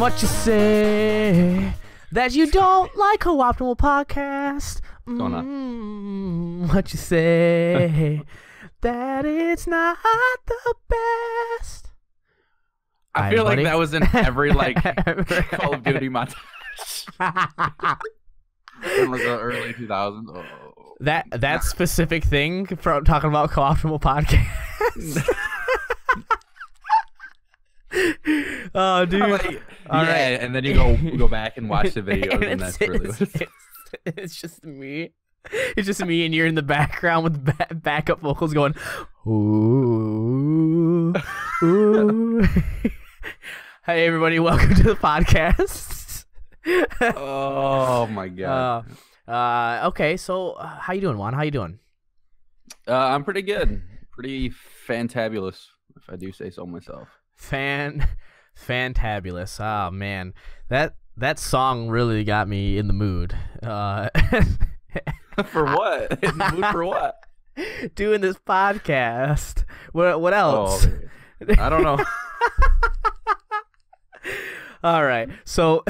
what you say that you don't like co-optimal podcast. Mm, what you say that it's not the best. I Hi, feel like that was in every like Call of Duty montage in like the early 2000s. Oh. that that specific thing from talking about co-optimal podcast. oh, dude. Like, All yeah, right. and then you go go back and watch the videos, and, And that's it's, really it's it's, it's just me. It's just me, and you're in the background with ba- backup vocals going, ooh, ooh. hey, everybody, welcome to the podcast. Oh my god. uh, uh, okay, so uh, how you doing, Juan? How you doing? Uh, I'm pretty good, pretty fantabulous, if I do say so myself. Fan, fantabulous. Oh man, that that song really got me in the mood. Uh, for what? In the mood for what? doing this podcast. What what Oh, else? I don't know. All right. So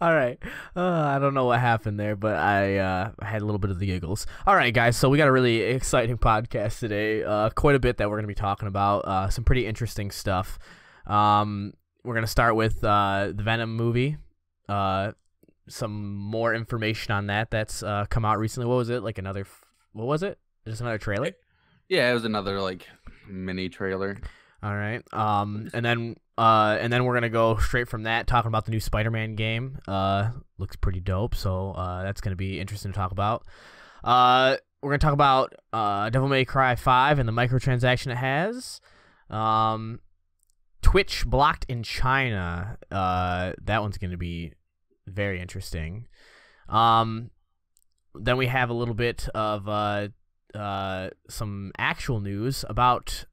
All right. Uh, I don't know what happened there, but I uh, had a little bit of the giggles. All right, guys. So we got a really exciting podcast today. Uh, quite a bit that we're going to be talking about. Uh, some pretty interesting stuff. Um, we're going to start with uh, the Venom movie. Uh, some more information on that that's come out recently. What was it? Like another. What was it? Just another trailer. Yeah, it was another like mini trailer. All right. Um, and then uh, and then we're gonna go straight from that talking about the new Spider-Man game. Uh, looks pretty dope. So uh, that's gonna be interesting to talk about. Uh, we're gonna talk about uh, Devil May Cry Five and the microtransaction it has. Um, Twitch blocked in China. Uh, that one's gonna be very interesting. Um, then we have a little bit of uh, uh, some actual news about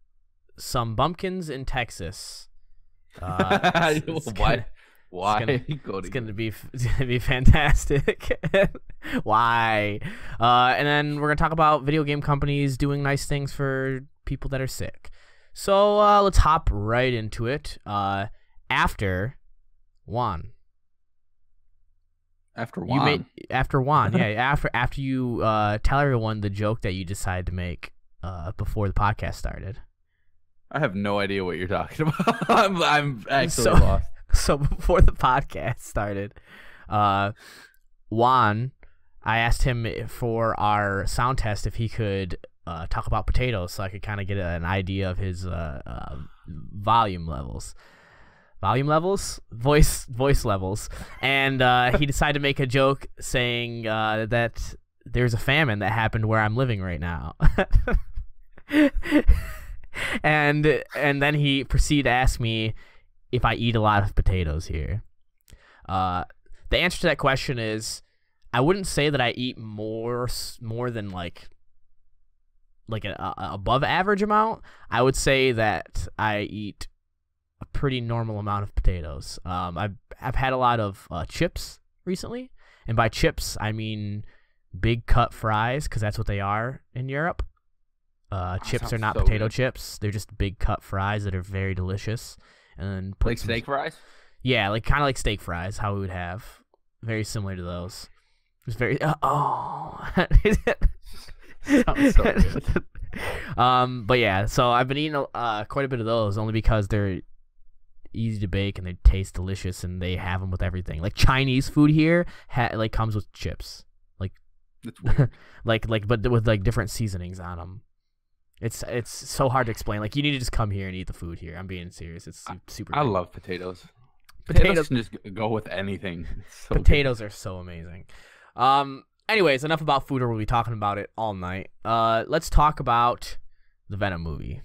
some bumpkins in Texas. Uh, it's- it's why? gonna- Why? gonna- it's to gonna be it's gonna be fantastic. Why? Uh, and then we're gonna talk about video game companies doing nice things for people that are sick. So uh, let's hop right into it. Uh, after Juan, after you one. made after Juan, yeah, after after you uh, tell everyone the joke that you decided to make uh, before the podcast started. I have no idea what you're talking about. I'm, I'm actually So- lost. so before the podcast started, uh, Juan, I asked him for our sound test if he could uh, talk about potatoes, so I could kind of get an idea of his uh, uh, volume levels, volume levels, voice voice levels, and uh, he decided to make a joke saying uh, that there's a famine that happened where I'm living right now. And and then he proceeded to ask me if I eat a lot of potatoes here. Uh, the answer to that question is I wouldn't say that I eat more more than like like a, above average amount. I would say that I eat a pretty normal amount of potatoes. Um, I've I've had a lot of uh, chips recently, and by chips I mean big cut fries because that's what they are in Europe. Uh, chips are not so potato good. chips; they're just big cut fries that are very delicious. And Like some- steak fries? yeah, like kind of like steak fries, how we would have, very similar to those. It's very uh, oh. Sounds so good. um, but yeah, so I've been eating uh quite a bit of those only because they're easy to bake and they taste delicious and they have them with everything. Like Chinese food here, ha- like comes with chips, weird. like like but with like different seasonings on them. It's it's so hard to explain. Like you need to just come here and eat the food here. I'm being serious. It's super. I good. love potatoes. potatoes. Potatoes can just go with anything. So good. potatoes are so amazing. Um. Anyways, enough about food, or we'll be talking about it all night. Uh, let's talk about the Venom movie.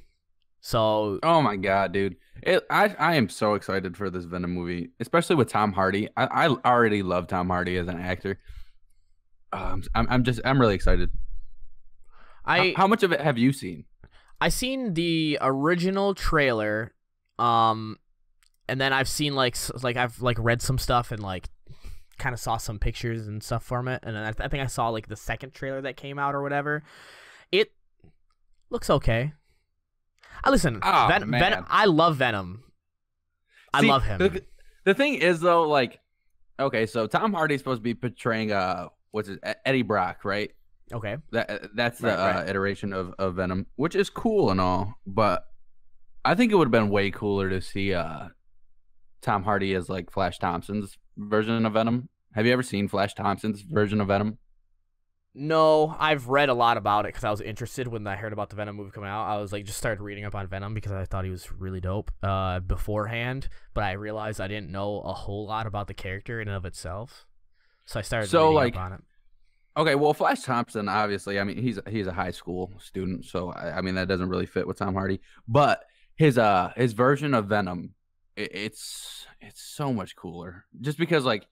So, Oh my god, dude! It, I I am so excited for this Venom movie, especially with Tom Hardy. I, I already love Tom Hardy as an actor. Um, I'm I'm just I'm really excited. I how, how much of it have you seen? I seen the original trailer, um, and then I've seen like like I've like read some stuff and like kind of saw some pictures and stuff from it, and then I, I think I saw like the second trailer that came out or whatever. It looks okay. I listen. Oh, Ven-. Venom. I love Venom. I See, love him. The, the thing is though, like, okay, so Tom Hardy's supposed to be portraying uh, what's it, Eddie Brock, right? Okay. That that's the Right, right. Uh, iteration of, of Venom, which is cool and all, but I think it would have been way cooler to see uh Tom Hardy as like Flash Thompson's version of Venom. Have you ever seen Flash Thompson's version of Venom? No, I've read a lot about it because I was interested when I heard about the Venom movie coming out. I was like, just started reading up on Venom because I thought he was really dope uh, beforehand. But I realized I didn't know a whole lot about the character in and of itself, so I started So, reading like, up on it. Okay, well, Flash Thompson, obviously, I mean, he's he's a high school student, so I, I mean that doesn't really fit with Tom Hardy. But his uh his version of Venom, it, it's it's so much cooler. Just because like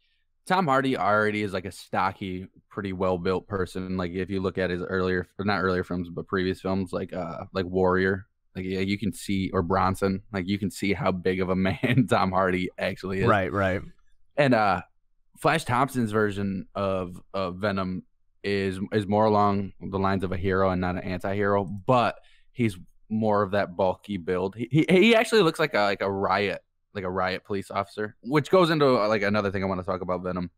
Tom Hardy already is like a stocky, pretty well built person. Like if you look at his earlier, not earlier films, but previous films, like uh like Warrior, like yeah, you can see or Bronson, like you can see how big of a man Tom Hardy actually is. Right, right. And uh Flash Thompson's version of of Venom is is more along the lines of a hero and not an anti-hero, but he's more of that bulky build. He he, he actually looks like a like a riot like a riot police officer, which goes into uh, like another thing I want to talk about Venom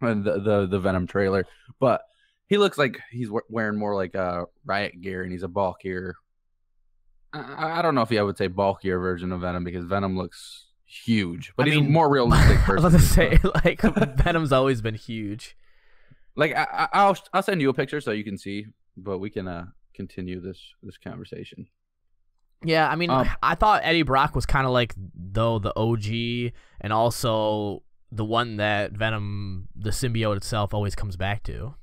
and the the, the Venom trailer. But he looks like he's wearing more like a riot gear and he's a bulkier I, I don't know if I would say bulkier version of Venom because Venom looks huge, but I he's mean, more realistic I was about to say, like, Venom's always been huge. like I, I- I'll I'll send you a picture so you can see, but we can uh continue this this conversation. Yeah, I mean, Um, I thought Eddie Brock was kind of like though the OG, and also the one that Venom, the symbiote itself, always comes back to.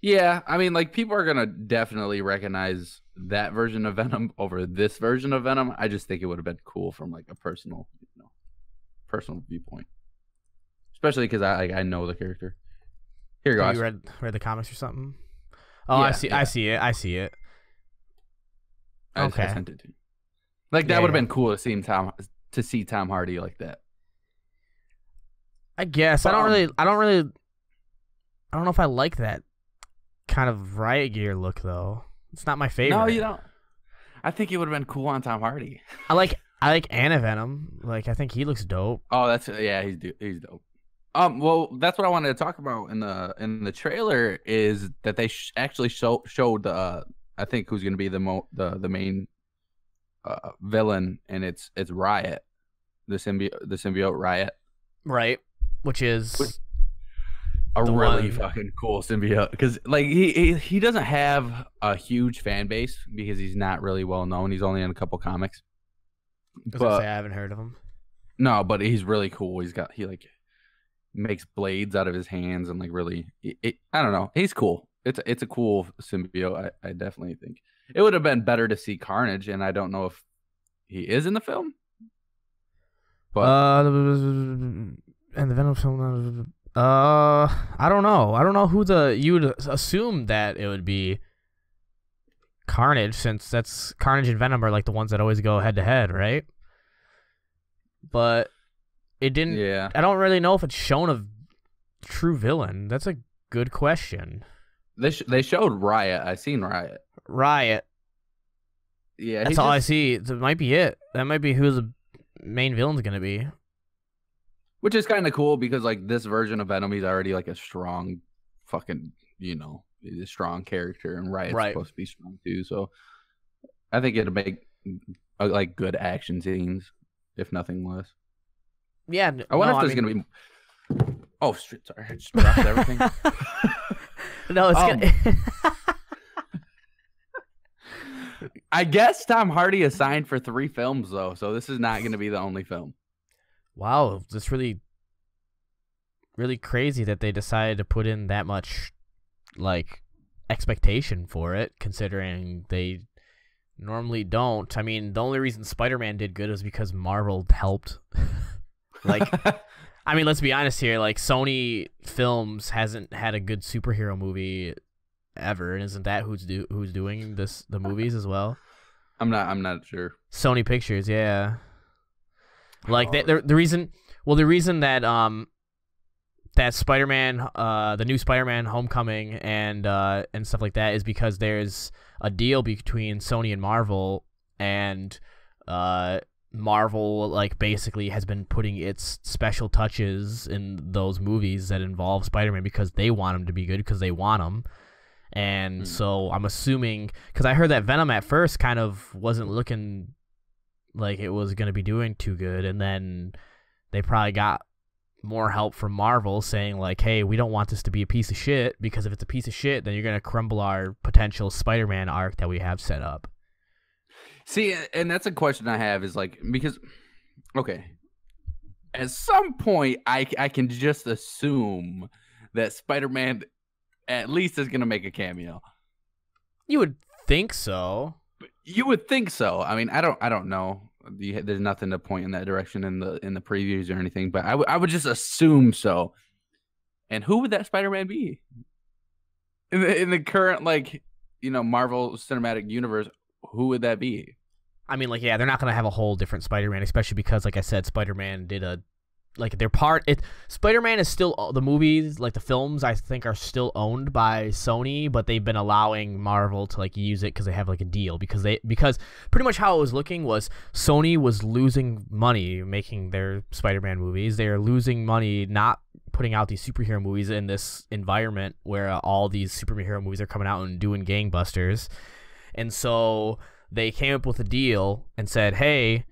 Yeah, I mean, like people are gonna definitely recognize that version of Venom over this version of Venom. I just think it would have been cool from like a personal, personal viewpoint, especially because I like, I know the character. Here you go. You read read the comics or something? Oh, I see. yeah. I see it. I see it. I, okay. it to you. Like that Yeah, would have yeah. been cool to see Tom to see Tom Hardy like that. I guess I don't Um, really. I don't really. I don't know if I like that kind of riot gear look though. It's not my favorite. No, you don't. I think it would have been cool on Tom Hardy. I like. I like Agent Venom. Like I think he looks dope. Oh, that's yeah, he's do- he's dope. Um, well, that's what I wanted to talk about in the in the trailer is that they sh- actually show, showed uh I think who's gonna be the mo the the main uh villain and it's it's Riot, the symbiote the symbiote Riot, Right. Which is. Which- a really one- fucking cool symbiote because like he, he he doesn't have a huge fan base because he's not really well known. He's only in a couple comics, I but say I haven't heard of him. No, but he's really cool. He's got he like makes blades out of his hands and like really it, it- I don't know. He's cool. It's it's a cool symbiote. I, I definitely think it would have been better to see Carnage, and I don't know if he is in the film. But uh, and the Venom film. Uh, I don't know. I don't know who the you would assume that it would be. Carnage, since that's Carnage and Venom are like the ones that always go head to head, right? But it didn't. yeah, I don't really know if it's shown a true villain. That's a good question. they sh- they showed Riot. I seen Riot. Riot. Yeah, That's all I see. That might be it. That might be who the main villain's gonna be. which is kind of cool because like this version of Venom, he's already like a strong, fucking you know, a strong character, and Riot's Right. supposed to be strong too. So I think it'll make uh, like good action scenes, if nothing less. Yeah. I wonder no, if there's mean- gonna be. Oh, shit, sorry, I just dropped everything. no, it's Um, gonna. I guess Tom Hardy is signed for three films though, so this is not going to be the only film. wow, that's really, really crazy that they decided to put in that much, like, expectation for it, considering they normally don't. I mean, the only reason Spider-Man did good is because Marvel helped. like, I mean, let's be honest here. Like, Sony Films hasn't had a good superhero movie ever, and isn't that who's do who's doing this the movies as well? I'm not. I'm not sure. Sony Pictures, yeah. Like they, Oh. the the reason, well, the reason that um that Spider-Man, uh, the new Spider-Man Homecoming and uh and stuff like that is because there's a deal between Sony and Marvel, and uh, Marvel like basically has been putting its special touches in those movies that involve Spider-Man because they want him to be good because they want him. And Mhm. so I'm assuming because I heard that Venom at first kind of wasn't looking like it was going to be doing too good, and then they probably got more help from Marvel saying like, "Hey, we don't want this to be a piece of shit because if it's a piece of shit, then you're going to crumble our potential Spider-Man arc that we have set up." See, and that's a question I have is like because okay, at some point I I can just assume that Spider-Man at least is gonna make a cameo. You would think so. You would think so. I mean, I don't I don't know. You- There's nothing to point in that direction in the in the previews or anything, but I would I would just assume so. And who would that Spider-Man be? In the in the current like you know Marvel Cinematic Universe, who would that be? I mean, like, yeah, they're not gonna have a whole different Spider-Man, especially because, like I said, Spider-Man did a like their part. It Spider-Man is still the movies, like the films, I think are still owned by Sony, but they've been allowing Marvel to like use it because they have like a deal because they because pretty much how it was looking was Sony was losing money making their Spider-Man movies. They are losing money not putting out these superhero movies in this environment where uh, all these superhero movies are coming out and doing gangbusters. And so they came up with a deal and said, "Hey,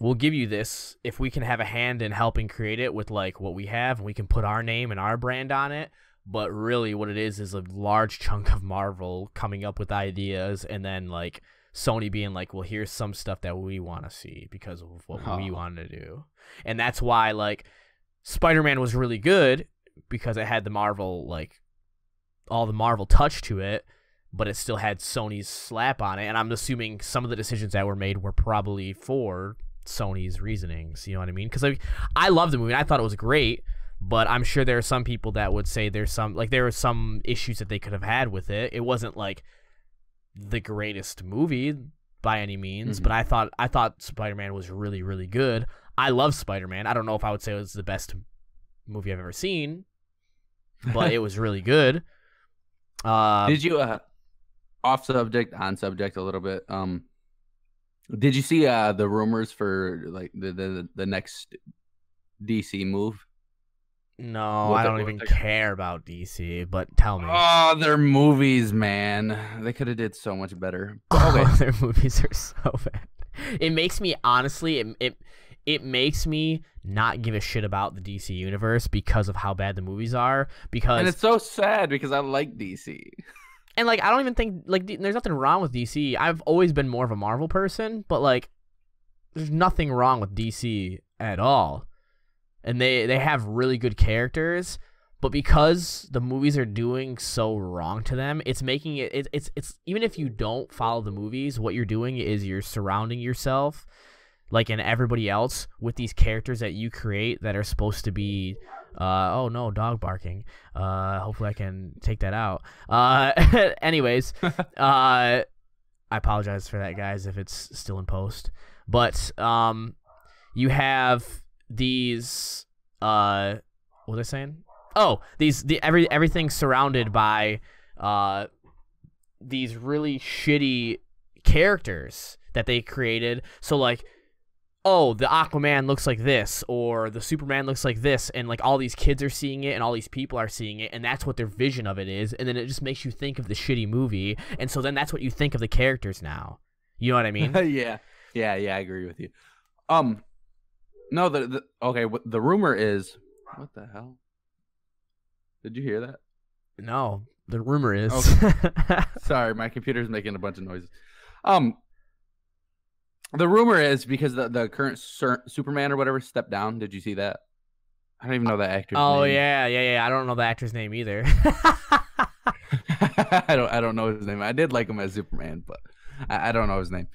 we'll give you this if we can have a hand in helping create it with like what we have and we can put our name and our brand on it." But really what it is is a large chunk of Marvel coming up with ideas and then like Sony being like, "Well, here's some stuff that we want to see because of what we Oh. want to do." And that's why like Spider-Man was really good because it had the Marvel like all the Marvel touch to it, but it still had Sony's slap on it. And I'm assuming some of the decisions that were made were probably for Sony's reasonings. You know what I mean? Because like, I love the movie. I thought it was great, but I'm sure there are some people that would say there's some like there were some issues that they could have had with it. It wasn't like the greatest movie by any means, Mhm. but I thought I thought Spider-Man was really really good. I love Spider-Man. I don't know if I would say it was the best movie I've ever seen, but it was really good. Uh, did you uh off subject on subject a little bit um did you see uh the rumors for like the the, the next dc move no, what I don't even care about DC. But tell me, oh their movies man they could have did so much better okay. okay their movies are so bad. It makes me honestly, it, it it makes me not give a shit about the DC universe because of how bad the movies are. Because and it's so sad because i like dc and like I don't even think like there's nothing wrong with DC. I've always been more of a Marvel person, but like there's nothing wrong with DC at all. And they they have really good characters, but because the movies are doing so wrong to them, it's making it, it it's it's even if you don't follow the movies, what you're doing is you're surrounding yourself like and everybody else with these characters that you create that are supposed to be uh oh no dog barking. Uh hopefully i can take that out. Uh anyways uh i apologize for that guys if it's still in post. But um you have these uh what was i saying? Oh these the every everything surrounded by uh these really shitty characters that they created. So like oh, the Aquaman looks like this, or the Superman looks like this, and like all these kids are seeing it, and all these people are seeing it, and that's what their vision of it is, and then it just makes you think of the shitty movie, and so then that's what you think of the characters now. You know what I mean? yeah yeah yeah i agree with you um no the, the okay the rumor is what the hell did you hear that no, the rumor is. Sorry, my computer's making a bunch of noises. Um, the rumor is because the the current Sur- Superman or whatever stepped down. Did you see that? I don't even know that actor's oh name. yeah, yeah, yeah. I don't know the actor's name either. I don't I don't know his name. I did like him as Superman, but I, I don't know his name.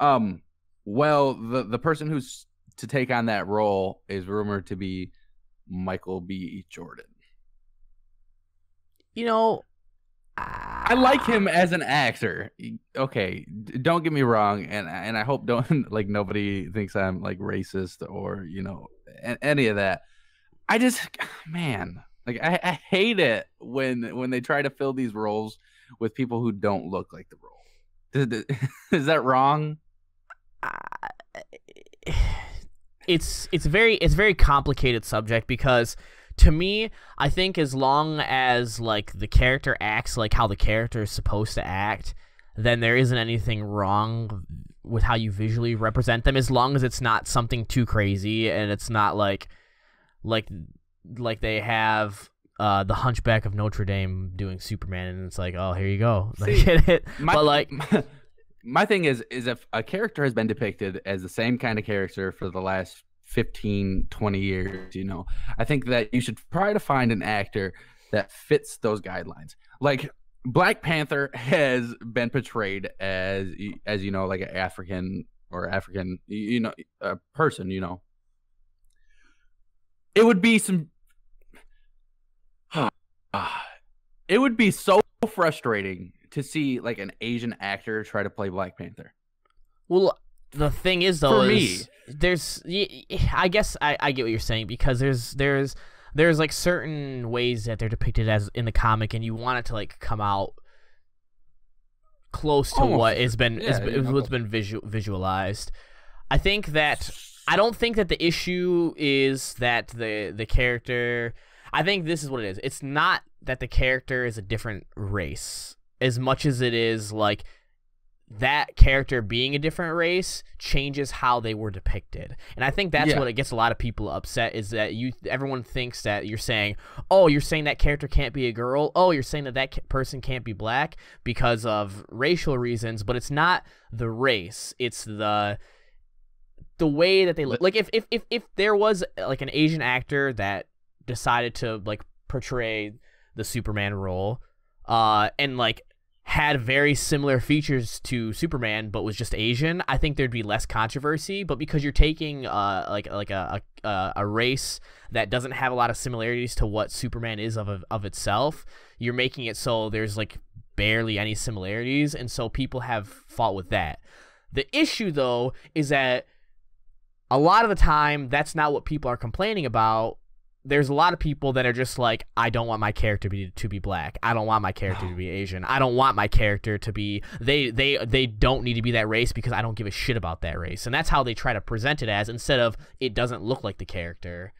Um, well, the the person who's to take on that role is rumored to be Michael B. Jordan. you know, I like him as an actor. Okay, don't get me wrong, and and I hope don't like nobody thinks I'm like racist or you know any of that. I just man, like I, I hate it when when they try to fill these roles with people who don't look like the role. Is that wrong? Uh, it's it's very it's very complicated subject because to me, I think as long as like the character acts like how the character is supposed to act, then there isn't anything wrong with how you visually represent them as long as it's not something too crazy and it's not like like like they have uh, the Hunchback of Notre Dame doing Superman, and it's like, oh, here you go. See, my, but like, my, my thing is, is if a character has been depicted as the same kind of character for the last 15, 20 years, you know, I think that you should try to find an actor that fits those guidelines. Like Black Panther has been portrayed as, as you know, like an African or African, you know, a person, you know. It would be some it would be so frustrating to see like an Asian actor try to play Black Panther. Well, the thing is though, For is me. there's I guess I, I get what you're saying because there's there's there's like certain ways that they're depicted as in the comic, and you want it to like come out close to Almost. what has been Yeah, is, you know. what's been visual, visualized. I think that I don't think that the issue is that the the character. I think this is what it is. It's not that the character is a different race as much as it is like that character being a different race changes how they were depicted. And I think that's Yeah. what it gets a lot of people upset is that you everyone thinks that you're saying, "Oh, you're saying that character can't be a girl. Oh, you're saying that that person can't be black because of racial reasons, but it's not the race. It's the the way that they look. Like if if if if there was like an Asian actor that decided to like portray the Superman role uh and like had very similar features to Superman but was just Asian, I think there'd be less controversy, but because you're taking uh like like a a, a race that doesn't have a lot of similarities to what Superman is of of itself, you're making it so there's like barely any similarities and so people have fought with that. The issue though is that a lot of the time that's not what people are complaining about there's a lot of people that are just like i don't want my character to be, to be black. I don't want my character to be asian. I don't want my character to be they they they don't need to be that race because i don't give a shit about that race. And that's how they try to present it as instead of it doesn't look like the character.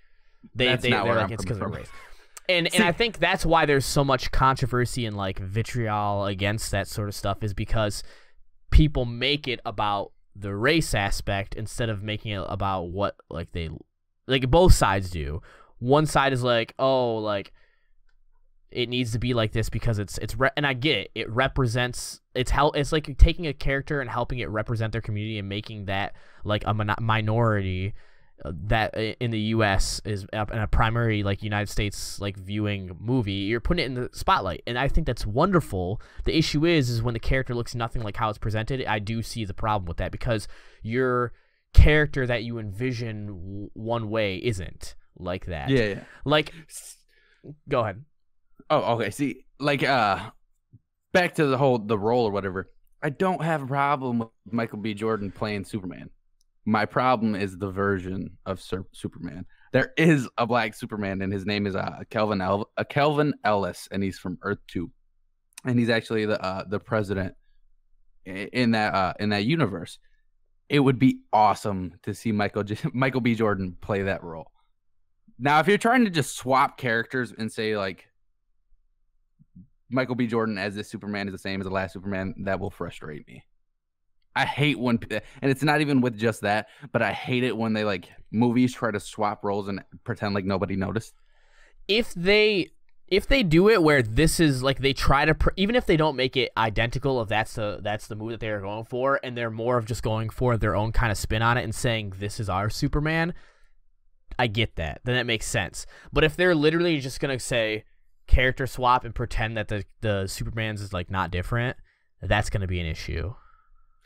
They That's they not they're like I'm it's because of coming the from. race. And See- and I think that's why there's so much controversy and like vitriol against that sort of stuff is because people make it about the race aspect instead of making it about what like they like both sides do. One side is like, "Oh, like it needs to be like this because it's it's re- and I get it. It represents it's how it's like taking a character and helping it represent their community and making that like a min- minority uh, that in the U.S. is in a primary like United States like viewing movie. You're putting it in the spotlight, and I think that's wonderful. The issue is, is when the character looks nothing like how it's presented. I do see the problem with that because your character that you envision one way isn't like that. Yeah, yeah. Like, go ahead. Oh, okay. See, like uh back to the whole the role or whatever. I don't have a problem with Michael B. Jordan playing Superman. My problem is the version of Sur- Superman. There is a black Superman, and his name is uh, Calvin El- uh, Calvin Ellis, and he's from Earth Two, and he's actually the uh, the president in that uh, in that universe. It would be awesome to see Michael J- Michael B. Jordan play that role. Now, if you're trying to just swap characters and say like Michael B. Jordan as this Superman is the same as the last Superman, that will frustrate me. I hate when, and it's not even with just that, but I hate it when they like movies try to swap roles and pretend like nobody noticed. if they if they do it where this is like they try to even if they don't make it identical if that's the that's the move that they are going for and they're more of just going for their own kind of spin on it and saying this is our superman i get that then that makes sense but if they're literally just gonna say character swap and pretend that the the superman's is like not different that's gonna be an issue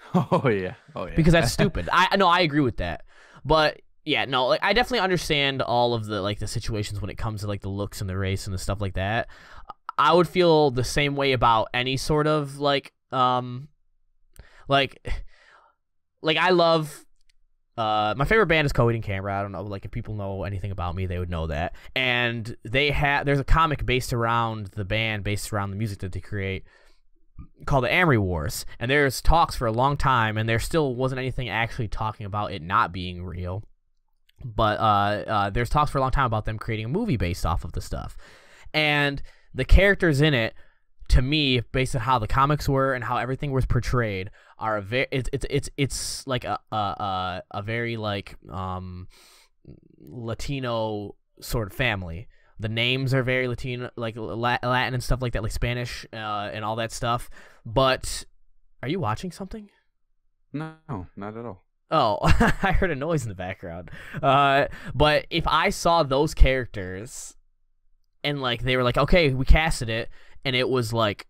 Oh yeah, oh yeah. because that's stupid. I no, I agree with that. But yeah, no, like I definitely understand all of the like the situations when it comes to like the looks and the race and the stuff like that. I would feel the same way about any sort of like um like like I love uh my favorite band is Coheed and Cambria. I don't know like if people know anything about me, they would know that. And they have there's a comic based around the band, based around the music that they create. called the Amory Wars, and there's talks for a long time, and there still wasn't anything actually talking about it not being real. But uh, uh, there's talks for a long time about them creating a movie based off of the stuff, and the characters in it, to me, based on how the comics were and how everything was portrayed, are a very it's it's it's it's like a a a, very like um Latino sort of family. The names are very Latino, like Latin and stuff like that, like Spanish uh, and all that stuff. But are you watching something? No, not at all. Oh, I heard a noise in the background. Uh, but if I saw those characters and like they were like, okay, we casted it, and it was like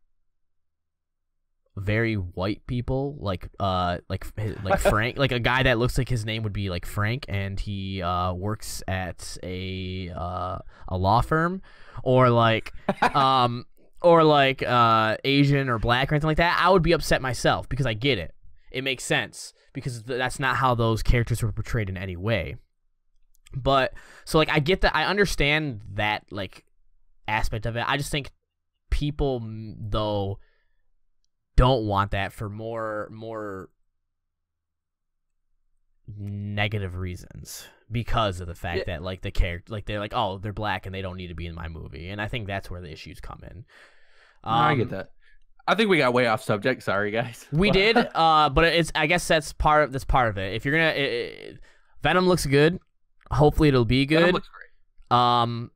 very white people, like uh, like like Frank, like a guy that looks like his name would be like Frank, and he uh works at a uh a law firm, or like um or like uh Asian or black or anything like that, I would be upset myself because I get it. It makes sense because that's not how those characters were portrayed in any way. But so like I get that I understand that like aspect of it. I just think people though don't want that for more more negative reasons because of the fact yeah. that like the character like they're like oh they're black and they don't need to be in my movie. And i think that's where the issues come in. Um, i get um, that. I think we got way off subject. Sorry guys. We did uh but it's i guess that's part of that's part of it. If you're gonna it, it, venom looks good. Hopefully it'll be good. um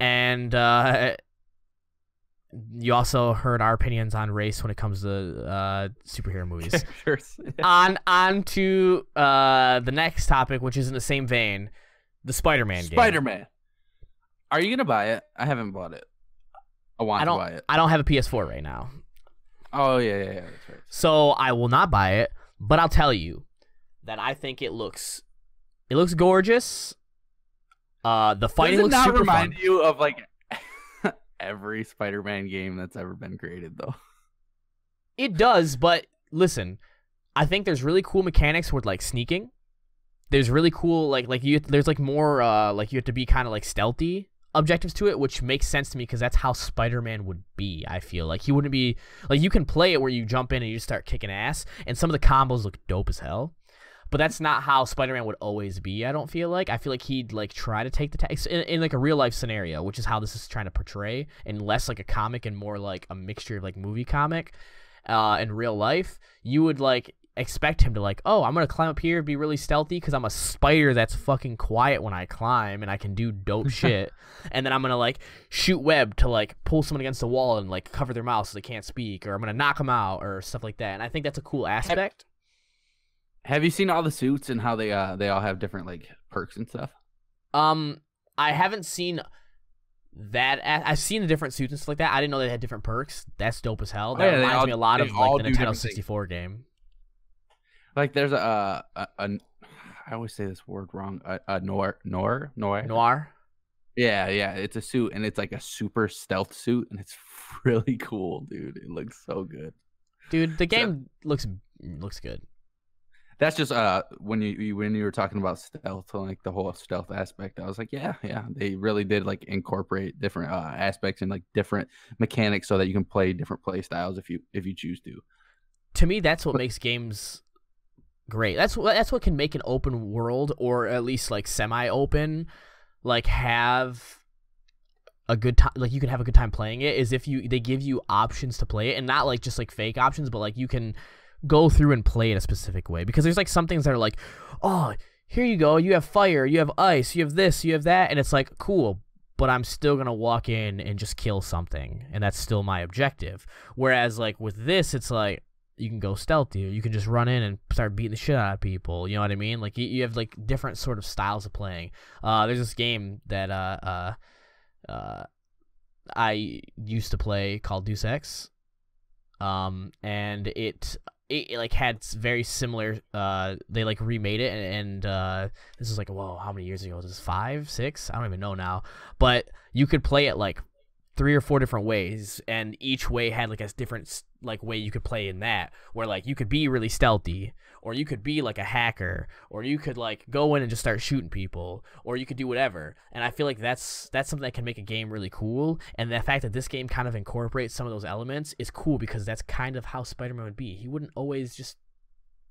and uh you also heard our opinions on race when it comes to uh, superhero movies. sure. on on to uh, the next topic, which is in the same vein, the Spider-Man game. Spider-Man. Are you gonna buy it? I haven't bought it. I want I don't, to buy it. I don't have a PS4 right now. Oh yeah, yeah, yeah. That's right. So I will not buy it, but I'll tell you that I think it looks, it looks gorgeous. Uh, the fighting Does it looks not super remind fun. you of like every Spider-Man game that's ever been created, though. It does, but listen, I think there's really cool mechanics with like sneaking. There's really cool like like you there's like more uh like you have to be kind of like stealthy objectives to it, which makes sense to me because that's how Spider-Man would be. I feel like he wouldn't be like you can play it where you jump in and you just start kicking ass, and some of the combos look dope as hell but that's not how Spider-Man would always be. I don't feel like. I feel like he'd like try to take the text in, in, like a real life scenario, which is how this is trying to portray, and less like a comic and more like a mixture of like movie comic, uh, in real life. You would like expect him to like, oh, I'm gonna climb up here, be really stealthy because I'm a spider that's fucking quiet when I climb and I can do dope shit, and then I'm gonna like shoot web to like pull someone against the wall and like cover their mouth so they can't speak, or I'm gonna knock them out or stuff like that. And I think that's a cool aspect. Have you seen all the suits and how they uh they all have different like perks and stuff? Um, I haven't seen that. I've seen the different suits and stuff like that. I didn't know they had different perks. That's dope as hell. That oh, yeah, reminds all, me a lot of like the Nintendo 64 game. Like there's a, a, a, I always say this word wrong. A, a noir, noir, noir, noir. Yeah, yeah. It's a suit and it's like a super stealth suit and it's really cool, dude. It looks so good. Dude, the game so, looks looks good that's just uh when you when you were talking about stealth like the whole stealth aspect i was like yeah yeah they really did like incorporate different uh, aspects and like different mechanics so that you can play different play styles if you if you choose to. To me that's what but, makes games great. That's what that's what can make an open world or at least like semi open like have a good time like you can have a good time playing it is if you they give you options to play it and not like just like fake options but like you can go through and play it a specific way because there's like some things that are like, oh, here you go, you have fire, you have ice, you have this, you have that, and it's like cool, but I'm still gonna walk in and just kill something, and that's still my objective. Whereas like with this, it's like you can go stealthy, you can just run in and start beating the shit out of people. You know what I mean? Like you, you have like different sort of styles of playing. Uh, there's this game that uh uh uh I used to play called Deus Ex. Um, and it it, it, like had very similar uh they like remade it and, and uh this is like whoa how many years ago? Was this five six? I don't even know now. But you could play it like three or four different ways, and each way had like a different like way you could play in that. Where like you could be really stealthy, or you could be like a hacker, or you could like go in and just start shooting people, or you could do whatever. And I feel like that's that's something that can make a game really cool. And the fact that this game kind of incorporates some of those elements is cool because that's kind of how Spider-Man would be. He wouldn't always just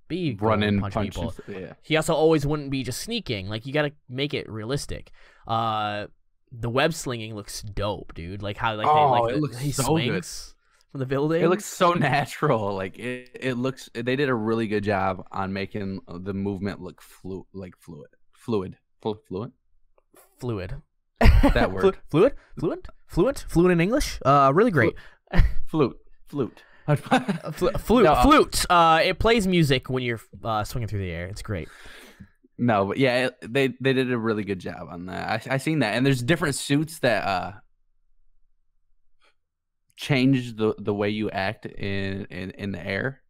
be going Run in punch punches. people Yeah. he also always wouldn't be just sneaking. Like you got to make it realistic. Uh, the web slinging looks dope, dude. Like how like they, Oh, like it the- looks he so good. swings from the building. It looks so natural. Like it, it looks. They did a really good job on making the movement look flu, like fluid, fluid, Flu- fluid. fluid. That word. fluid, fluent, fluent, fluent in English. Uh, really great. Flute, flute. Flute, No, uh, flute. Uh, it plays music when you're uh, swinging through the air. It's great. No, but yeah, it- they they did a really good job on that. I I seen that, and there's different suits that uh change the the way you act in in, in the air,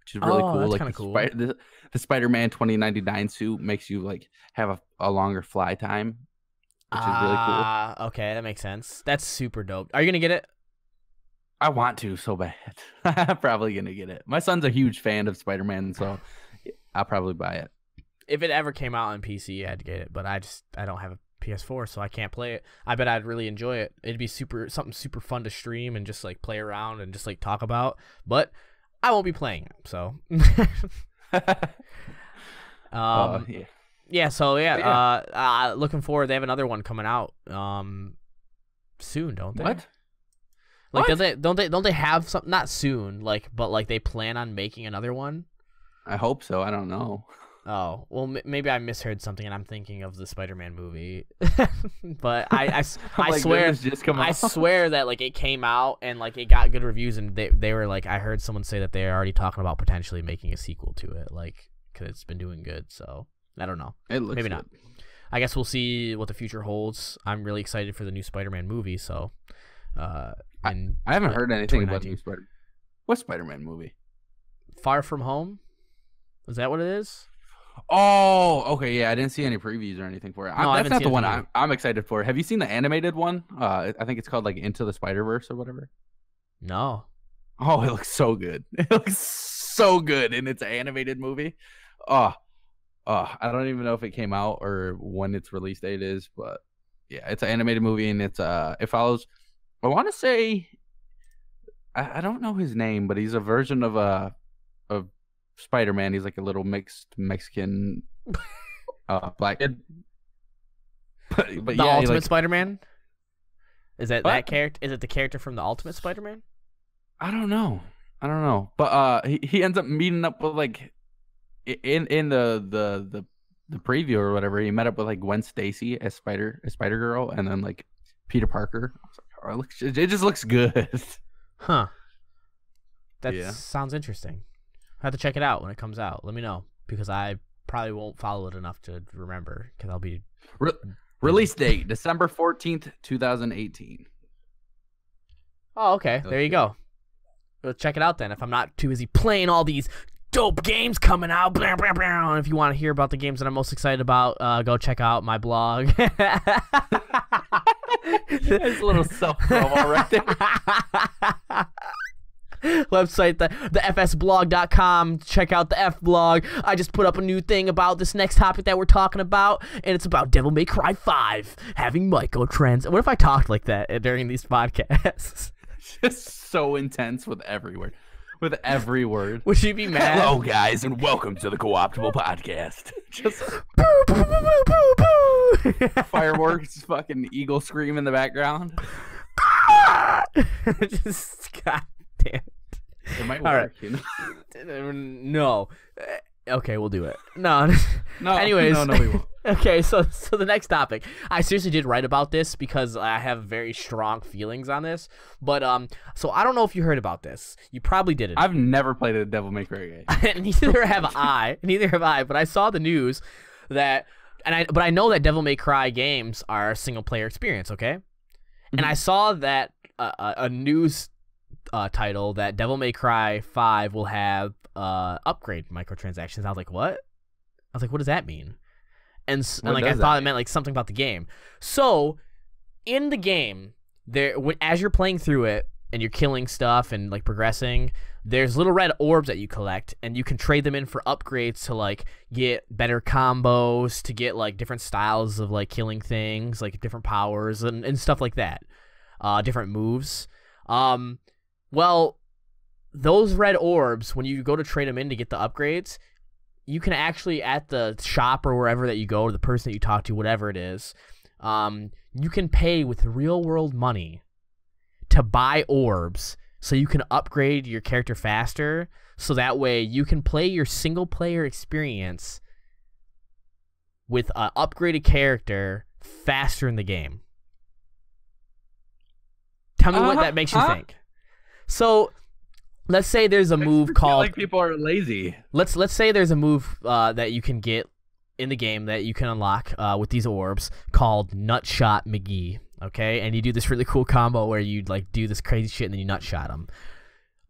which is really Oh, cool. that's like the, cool. Spi- the, the Spider-Man 2099 suit makes you like have a, a longer fly time, which is really cool. Ah, okay, that makes sense. That's super dope. Are you gonna get it? I want to so bad. I'm probably gonna get it. My son's a huge fan of Spider-Man, so I'll probably buy it. If it ever came out on PC, I'd get it. But I just I don't have a PS4, so I can't play it. I bet I'd really enjoy it. It'd be super something super fun to stream and just like play around and just like talk about. But I won't be playing it, so. um, Uh, yeah. yeah. So yeah, yeah. Uh, uh, looking forward. They have another one coming out um soon, don't they? What? Like, What? don't they don't they don't they have something? Not soon, like, but like they plan on making another one. I hope so. I don't know. Oh well, m- maybe I misheard something, and I'm thinking of the Spider-Man movie. but I, I, I like, swear, just come I swear that like it came out and like it got good reviews, and they they were like, I heard someone say that they're already talking about potentially making a sequel to it, like because it's been doing good. So I don't know. It looks maybe not. I guess we'll see what the future holds. I'm really excited for the new Spider-Man movie. So, uh, and I haven't uh, heard anything about the new Spider. What Spider-Man movie? Far From Home, is that what it is? Oh, okay. Yeah, I didn't see any previews or anything for it. No, I that's haven't the one. I'm, I'm excited for. Have you seen the animated one? Uh, I think it's called like Into the Spider Verse or whatever. No. Oh, it looks so good. It looks so good, and it's an animated movie. Oh, oh, I don't even know if it came out or when its release date is, but yeah, it's an animated movie, and it's uh, it follows. I want to say, I, I don't know his name, but he's a version of a of Spider Man. He's like a little mixed Mexican, uh, black kid. But, but the yeah, Ultimate like, Spider-Man. Is that What? that character? Is it the character from the Ultimate Spider-Man? I don't know. I don't know. But uh he, he ends up meeting up with like in in the the the the preview or whatever, he met up with like Gwen Stacy as Spider as Spider Girl and then like Peter Parker. Like, oh, it, looks, it just looks good. Huh. That Yeah. sounds interesting. I have to check it out when it comes out. Let me know because I probably won't follow it enough to remember because I'll be. Re- release date December 14th, 2018. Oh, okay. There you go. Go check it out then. If I'm not too busy playing all these dope games coming out, blah, blah, blah. If you want to hear about the games that I'm most excited about, uh, go check out my blog. It's a little self promo right there. website the, the fsblog.com check out the f blog i just put up a new thing about this next topic that we're talking about and it's about devil may cry 5 having microtrans what if i talked like that eh, during these podcasts just so intense with every word. With every word. would you be mad Hello, guys, and welcome to the Co-optimal Podcast. Just Boo, boo, boo, boo, boo, boo. fireworks, fucking eagle scream in the background. just god damn It might All right. work, you know. no Uh, okay we'll do it no No, Anyways. no, no, we won't. okay, so so the next topic. I seriously did write about this because I have very strong feelings on this. But um, so I don't know if you heard about this. You probably didn't. I've never played a Devil May Cry game. neither have I. Neither have I. But I saw the news that, and I but I know that Devil May Cry games are a single player experience. Okay, and I saw that uh, a, a news uh, title that Devil May Cry Five will have uh upgrade microtransactions. I was like, what? I was like, what does that mean? And, and like I thought that it meant like something about the game. So in the game, there when, as you're playing through it and you're killing stuff and like progressing, there's little red orbs that you collect and you can trade them in for upgrades to like get better combos, to get like different styles of like killing things, like different powers and, and stuff like that. Uh different moves. Um well, those red orbs when you go to trade them in to get the upgrades, you can actually at the shop or wherever that you go, or the person that you talk to, whatever it is, um, you can pay with real world money to buy orbs so you can upgrade your character faster so that way you can play your single player experience with an upgraded character faster in the game. Tell me what Uh-huh, that makes you huh? think. So, let's say there's a move I feel called like people are lazy. let's let's say there's a move uh, that you can get in the game that you can unlock uh, with these orbs called Nutshot McGee. Okay, and you do this really cool combo where you like do this crazy shit and then you nutshot him.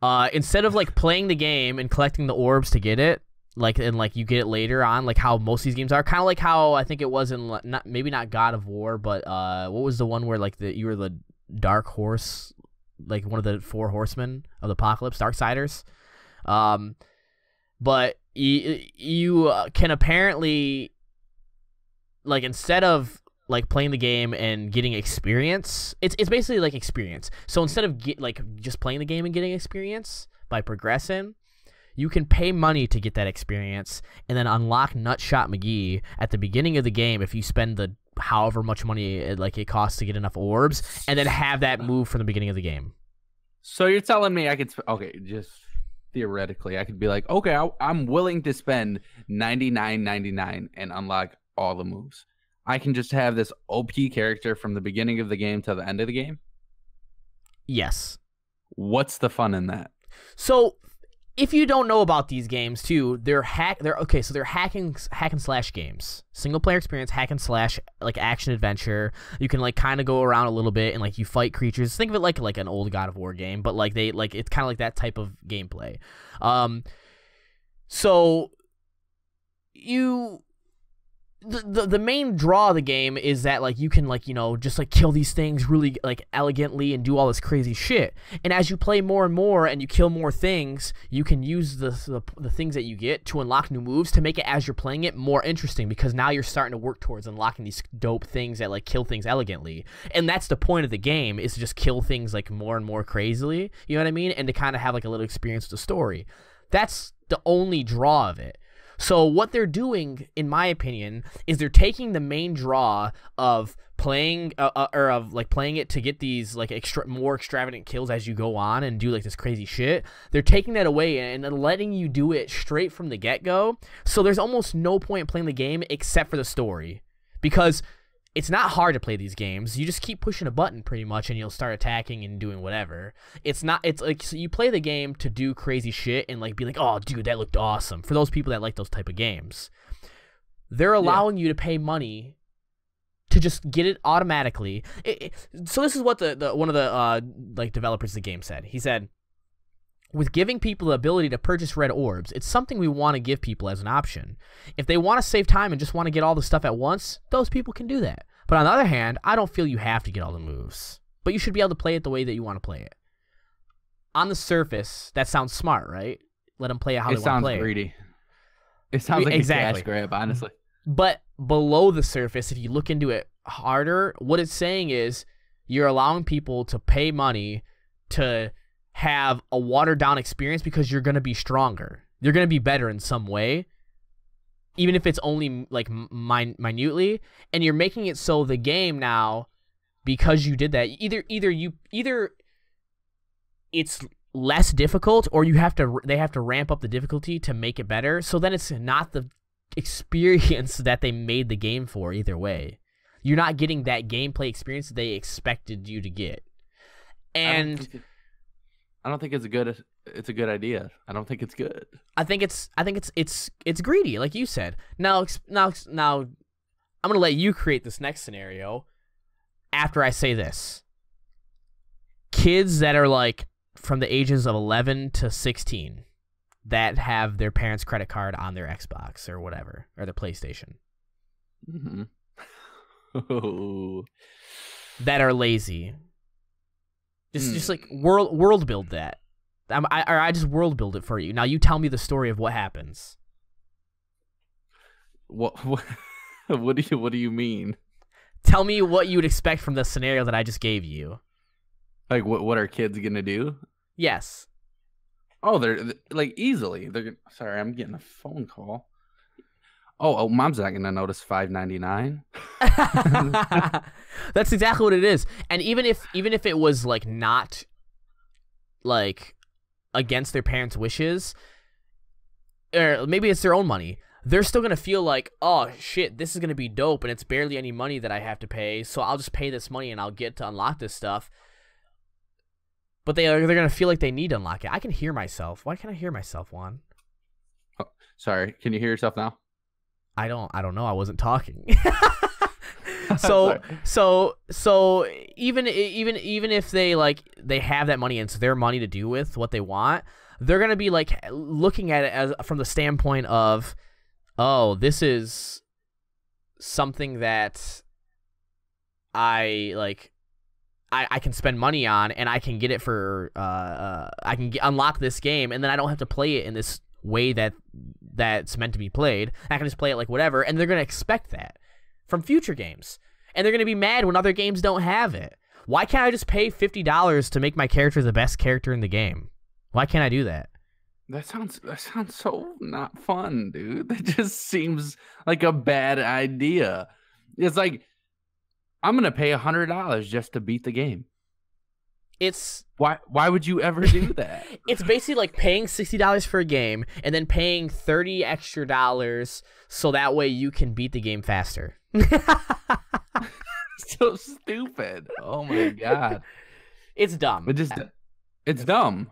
Uh, instead of like playing the game and collecting the orbs to get it, like and like you get it later on, like how most of these games are, kind of like how I think it was in not maybe not God of War, but uh, what was the one where like the you were the dark horse, like one of the four horsemen of the apocalypse, Darksiders. Um, but you, you uh, can apparently like instead of like playing the game and getting experience it's it's basically like experience so instead of get, like just playing the game and getting experience by progressing you can pay money to get that experience and then unlock nutshot mcgee at the beginning of the game if you spend the however much money it, like it costs to get enough orbs and then have that move from the beginning of the game So you're telling me I could sp- okay, just theoretically, I could be like, okay, I, I'm willing to spend ninety nine ninety nine and unlock all the moves. I can just have this OP character from the beginning of the game to the end of the game. yes What's the fun in that? So, if you don't know about these games too, they're hack. They're okay. So they're hacking, hack and slash games, single player experience, hack and slash, like action adventure. You can like kind of go around a little bit and like you fight creatures. Think of it like like an old God of War game, but like they like it's kind of like that type of gameplay. Um, so you the, the main draw of the game is that like you can like you know just like kill these things really like elegantly and do all this crazy shit. And as you play more and more and you kill more things you can use the, the the things that you get to unlock new moves to make it as you're playing it more interesting because now you're starting to work towards unlocking these dope things that like kill things elegantly. And that's the point of the game is to just kill things like more and more crazily you know what i mean? And to kind of have like a little experience with the story. That's the only draw of it so what they're doing, in my opinion, is they're taking the main draw of playing uh, uh, or of like playing it to get these like extra more extravagant kills as you go on and do like this crazy shit. They're taking that away and letting you do it straight from the get go. So there's almost no point playing the game except for the story because it's not hard to play these games. You just keep pushing a button pretty much and you'll start attacking and doing whatever. It's not it's like so you play the game to do crazy shit and like be like, "Oh, dude, that looked awesome." For those people that like those type of games. They're allowing you to pay money to just get it automatically. It, it- so this is what the, the one of the uh like developers of the game said. He said, with giving people the ability to purchase red orbs, it's something we want to give people as an option. If they want to save time and just want to get all the stuff at once, those people can do that. But on the other hand, I don't feel you have to get all the moves. But you should be able to play it the way that you want to play it. On the surface, that sounds smart, right? Let them play it how it they want to play it. sounds greedy. It sounds like Exactly. a cash grab, honestly. But below the surface, if you look into it harder, what it's saying is you're allowing people to pay money to have a watered down experience because you're going to be stronger. You're going to be better in some way, even if it's only like min- minutely. And you're making it so the game now, because you did that, either either you either it's less difficult or you have to they have to ramp up the difficulty to make it better. So then it's not the experience that they made the game for either way. You're not getting that gameplay experience that they expected you to get. I don't And think it- I don't think it's a good it's a good idea. I don't think it's good. I think it's I think it's it's it's greedy, like you said. Now now now I'm gonna let you create this next scenario after I say this. Kids that are like from the ages of 11 to 16 that have their parents' credit card on their Xbox or whatever or their PlayStation hmm Oh, that are lazy Just just like world world build that. I'm, I or I just world build it for you. Now you tell me the story of what happens. What what, what do you what do you mean? Tell me what you would expect from the scenario that I just gave you. Like what what are kids gonna do? Yes. Oh, they're th- like easily. They're sorry, I'm getting a phone call. Oh, oh, mom's not gonna notice five ninety nine. That's exactly what it is. And even if even if it was like not like against their parents' wishes, or maybe it's their own money, they're still gonna feel like, oh shit, this is gonna be dope, and it's barely any money that I have to pay, so I'll just pay this money and I'll get to unlock this stuff. But they are they're gonna feel like they need to unlock it. I can hear myself. Why can't I hear myself, Juan? Oh, Sorry, can you hear yourself now? I don't I don't know. I wasn't talking. so so so even even even if they like they have that money and it's their money to do with what they want, they're gonna be like looking at it as from the standpoint of, oh, this is something that I like. I, I can spend money on and I can get it for uh, uh I can get, unlock this game and then I don't have to play it in this way that that's meant to be played. I can just play it like whatever and they're gonna expect that from future games. And they're going to be mad when other games don't have it. Why can't I just pay $50 to make my character the best character in the game? Why can't I do that? That sounds that sounds so not fun, dude. That just seems like a bad idea. It's like I'm gonna pay a hundred dollars just to beat the game. It's Why why would you ever do that? it's basically like paying $60 for a game and then paying 30 extra dollars so that way you can beat the game faster. so stupid. Oh my god. it's dumb. But just it's dumb.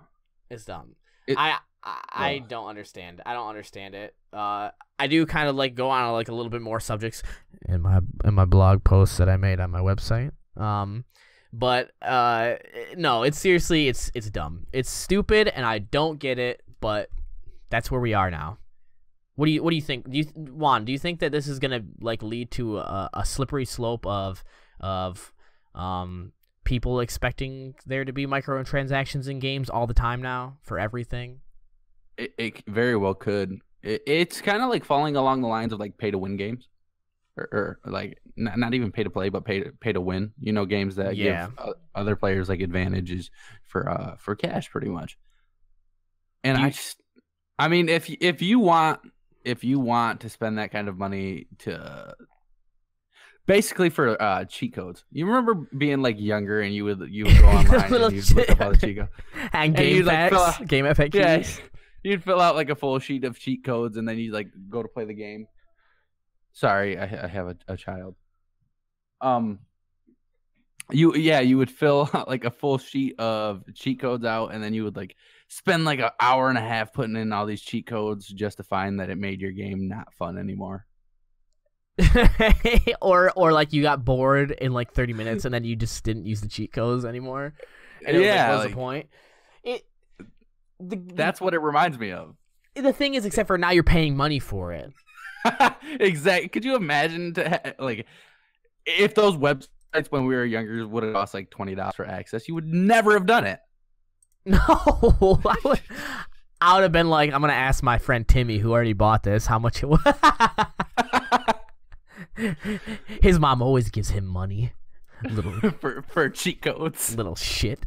It's dumb. It- I I, I Ugh. don't understand. I don't understand it. Uh, I do kind of like go on like a little bit more subjects in my in my blog posts that I made on my website. Um, but uh, no, it's seriously it's it's dumb. It's stupid, and I don't get it. But that's where we are now. What do you What do you think? Do you Juan? Do you think that this is gonna like lead to a, a slippery slope of of um people expecting there to be microtransactions in games all the time now for everything? It, it very well could. It, it's kind of like falling along the lines of like pay to win games, or, or like not, not even pay to play, but pay to pay to win. You know, games that Yeah. give other players like advantages for uh for cash, pretty much. And Do I just, I mean, if if you want if you want to spend that kind of money to basically for uh cheat codes you remember being like younger and you would you would go online and you'd look up all the cheat codes and And game you'd, like, out- game FAQs. Yeah, you'd fill out like a full sheet of cheat codes, and then you'd like go to play the game. Sorry, I, I have a, a child. Um, you yeah, you would fill out like a full sheet of cheat codes out, and then you would like spend like an hour and a half putting in all these cheat codes just to find that it made your game not fun anymore. or or like you got bored in like 30 minutes and then you just didn't use the cheat codes anymore. And it was like, yeah, what's like, the point? It the, that's what it reminds me of. the thing is except for now you're paying money for it. exactly. Could you imagine to ha- like if those websites when we were younger would have cost like twenty dollars for access? You would never have done it. No, I would, I would have been like, I'm gonna ask my friend Timmy, who already bought this, how much it was. His mom always gives him money. Little for for cheat codes. little shit.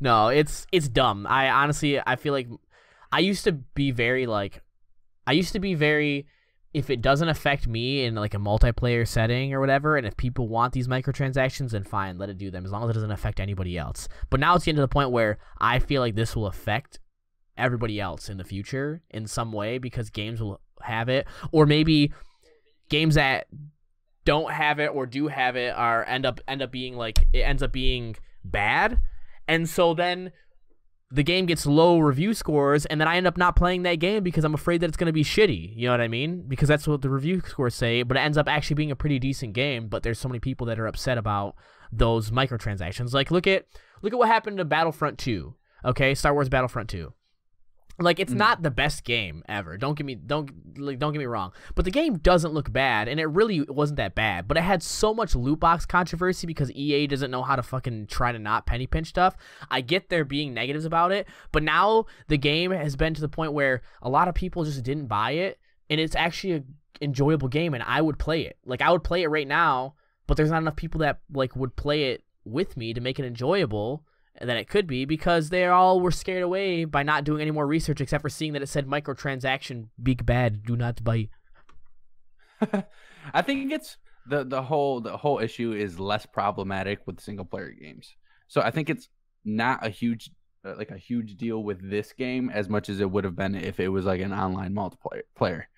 no, it's it's dumb. I honestly I feel like I used to be very like I used to be very if it doesn't affect me in like a multiplayer setting or whatever, and if people want these microtransactions, then fine, let it do them as long as it doesn't affect anybody else. But now it's getting to the point where I feel like this will affect everybody else in the future in some way because games will have it, or maybe games that don't have it or do have it are end up end up being like it ends up being bad, and so then the game gets low review scores, and then I end up not playing that game because I'm afraid that it's going to be shitty. You know what I mean? Because that's what the review scores say, but it ends up actually being a pretty decent game. But there's so many people that are upset about those microtransactions. Like look at look at what happened to Battlefront 2. Okay, Star Wars Battlefront 2. Like it's Mm. not the best game ever. Don't get me don't like don't get me wrong. But the game doesn't look bad, and it really wasn't that bad. But it had so much loot box controversy because EA doesn't know how to fucking try to not penny pinch stuff. I get there being negatives about it, but now the game has been to the point where a lot of people just didn't buy it, and it's actually a enjoyable game, and I would play it. Like I would play it right now, but there's not enough people that like would play it with me to make it enjoyable than it could be because they all were scared away by not doing any more research except for seeing that it said microtransaction big bad do not buy I think it's the the whole the whole issue is less problematic with single player games. So I think it's not a huge uh, like a huge deal with this game as much as it would have been if it was like an online multiplayer player.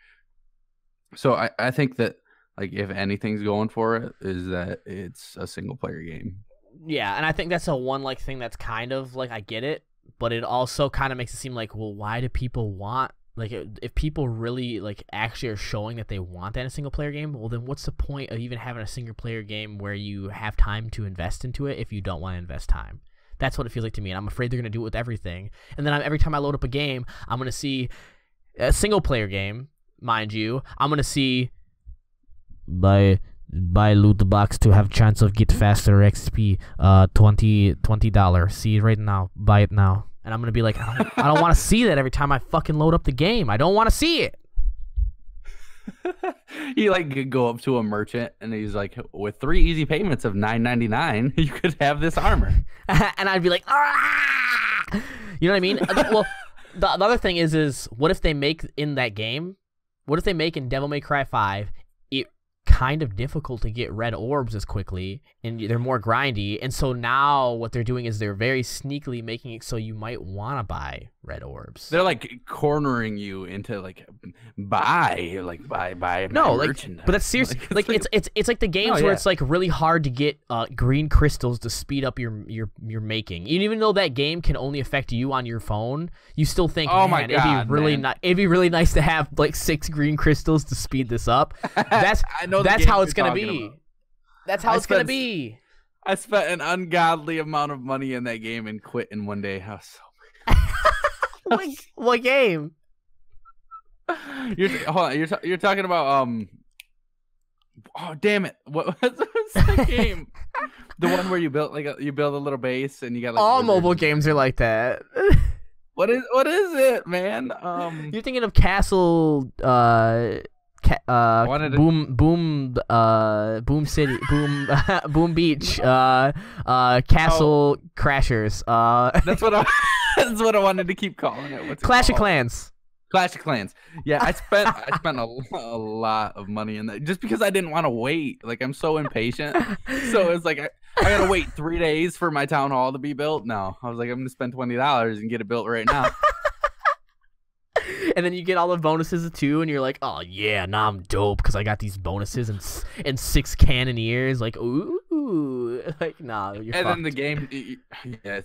So I I think that like if anything's going for it is that it's a single player game. Yeah and i think that's a one like thing that's kind of like i get it but it also kind of makes it seem like well why do people want like if people really like actually are showing that they want that in a single player game well then what's the point of even having a single player game where you have time to invest into it if you don't want to invest time? That's what it feels like to me and i'm afraid they're going to do it with everything and then I'm, every time i load up a game i'm going to see a single player game mind you i'm going to see buy buy loot box to have chance of get faster XP. Uh, 20 dollars. See it right now. Buy it now. And I'm gonna be like, I don't, don't want to see that every time I fucking load up the game. I don't want to see it. you like go up to a merchant and he's like with three easy payments of 9.99 you could have this armor. and I'd be like, ah! You know what I mean? Well, the, the other thing is, is what if they make in that game? What if they make in Devil May Cry Five kind of difficult to get red orbs as quickly, and they're more grindy, and so now what they're doing is they're very sneakily making it so you might want to buy red orbs. They're like cornering you into like buy, like buy, buy. No, my like, merchandise. but that's serious. Like, it's it's it's like the games Oh, where yeah. it's like really hard to get uh, green crystals to speed up your your your making. And even though that game can only affect you on your phone, you still think, Oh man, my it'd be really man. ni- it'd be really nice to have like six green crystals to speed this up. That's I know the that's how it's gonna be. about. That's how I it's gonna be. I spent an ungodly amount of money in that game and quit in one day. How so? what, what game? You're hold on. You're you're talking about um. Oh damn it! What was the game? the one where you built like a, you build a little base and you got like All wizards mobile games are like that. What is what is it, man? Um, You're thinking of Castle, uh, uh, wanted to- Boom, Boom, uh, Boom City, Boom, Boom Beach, uh, uh, Castle Crashers, uh, that's what I that's what I wanted to keep calling it. What's it Clash of? Clans. Clash of Clans. Yeah, I spent I spent a, a lot of money in that just because I didn't want to wait. Like I'm so impatient. so it's like I, I gotta wait three days for my town hall to be built. No, I was like I'm gonna spend twenty dollars and get it built right now. And then you get all the bonuses too, and you're like, oh yeah, now I'm dope because I got these bonuses and and six cannoneers. Like, ooh, like nah, you're and fucked. then the game, yeah,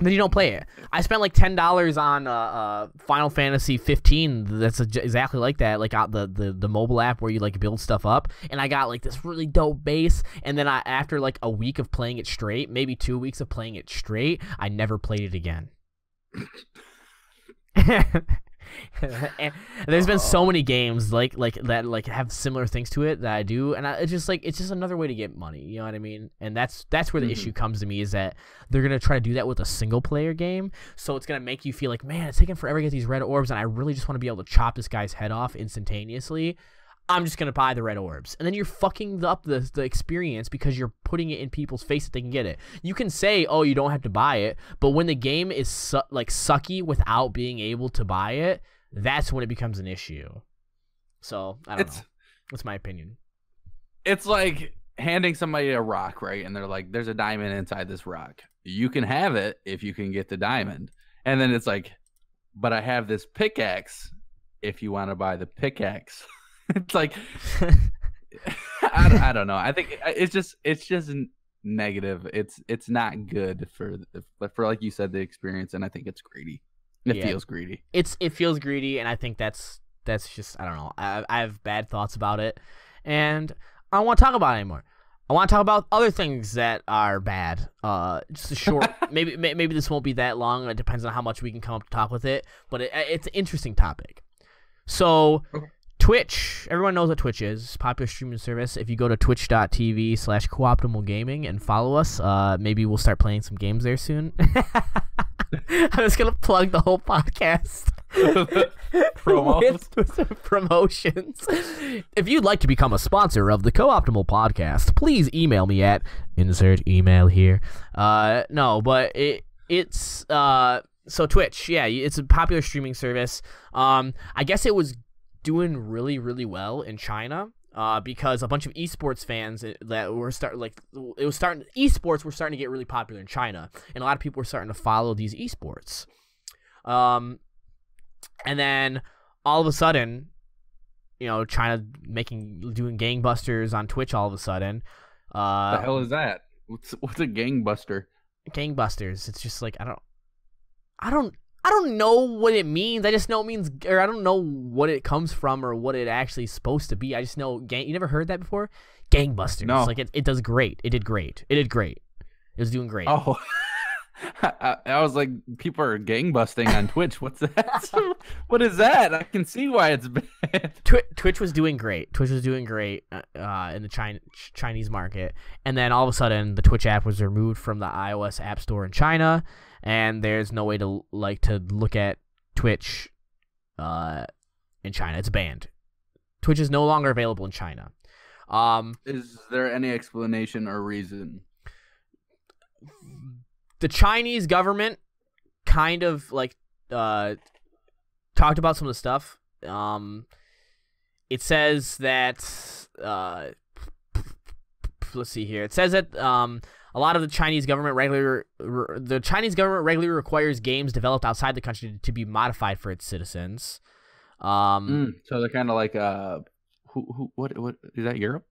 then you don't play it. I spent like ten dollars on uh, uh, Final Fantasy 15. That's a, exactly like that, like out the, the the mobile app where you like build stuff up. And I got like this really dope base. And then I, after like a week of playing it straight, maybe two weeks of playing it straight, I never played it again. there's been so many games like like that like have similar things to it that I do, and I, it's just like it's just another way to get money. You know what I mean? And that's that's where the Mhm. issue comes to me is that they're gonna try to do that with a single player game, so it's gonna make you feel like man, it's taking forever to get these red orbs, and I really just want to be able to chop this guy's head off instantaneously. I'm just gonna buy the red orbs, and then you're fucking up the the experience because you're putting it in people's face that they can get it. You can say, oh, you don't have to buy it, but when the game is su- like sucky without being able to buy it, that's when it becomes an issue. So I don't it's know. That's my opinion. it's like handing somebody a rock, right? And they're like, "There's a diamond inside this rock. You can have it if you can get the diamond." And then it's like, "But I have this pickaxe. If you want to buy the pickaxe." it's like I, don't- I don't know. I think it's just it's just negative. It's it's not good for for like you said the experience, and I think it's greedy. It Yeah. feels greedy. it's it feels greedy, and I think that's that's just I don't know. I, I have bad thoughts about it, and I don't want to talk about it anymore. I want to talk about other things that are bad. Uh, just a short. maybe may- maybe this won't be that long. It depends on how much we can come up to talk with it. But it, it's an interesting topic. So. Twitch. Everyone knows what Twitch is. Popular streaming service. If you go to twitch.tv slash cooptimal gaming and follow us, uh, maybe we'll start playing some games there soon. I'm just gonna plug the whole podcast. With, with promotions. If you'd like to become a sponsor of the Co-Optimal podcast, please email me at insert email here. Uh, no, but it it's uh so Twitch, yeah, it's a popular streaming service. Um, I guess it was doing really really well in China. Uh, because a bunch of esports fans that were start like it was starting esports were starting to get really popular in China, and a lot of people were starting to follow these esports. Um, and then all of a sudden, you know, China making doing gangbusters on Twitch. All of a sudden, uh, the hell is that? What's what's a gangbuster? gangbusters. It's just like I don't, I don't, I don't know what it means. I just know it means, or I don't know what it comes from or what it actually is supposed to be. I just know gang. You never heard that before? Gangbusters. No. Like it, it does great. It did great. It did great. It was doing great. Oh, I, I was like, people are gangbusting on Twitch. What's that? what is that? I can see why it's bad. Twi- Twitch was doing great. Twitch was doing great uh, uh, in the China- Chinese market, and then all of a sudden, the Twitch app was removed from the iOS App Store in China, and there's no way to like to look at Twitch uh, in China. It's banned. Twitch is no longer available in China. Um, Is there any explanation or reason? The Chinese government kind of like uh, talked about some of the stuff. Um, it says that uh, let's see here. It says that um, a lot of the Chinese government regular the Chinese government regularly requires games developed outside the country to be modified for its citizens. Um, Mm, so they're kind of like uh, who who what what is that Europe?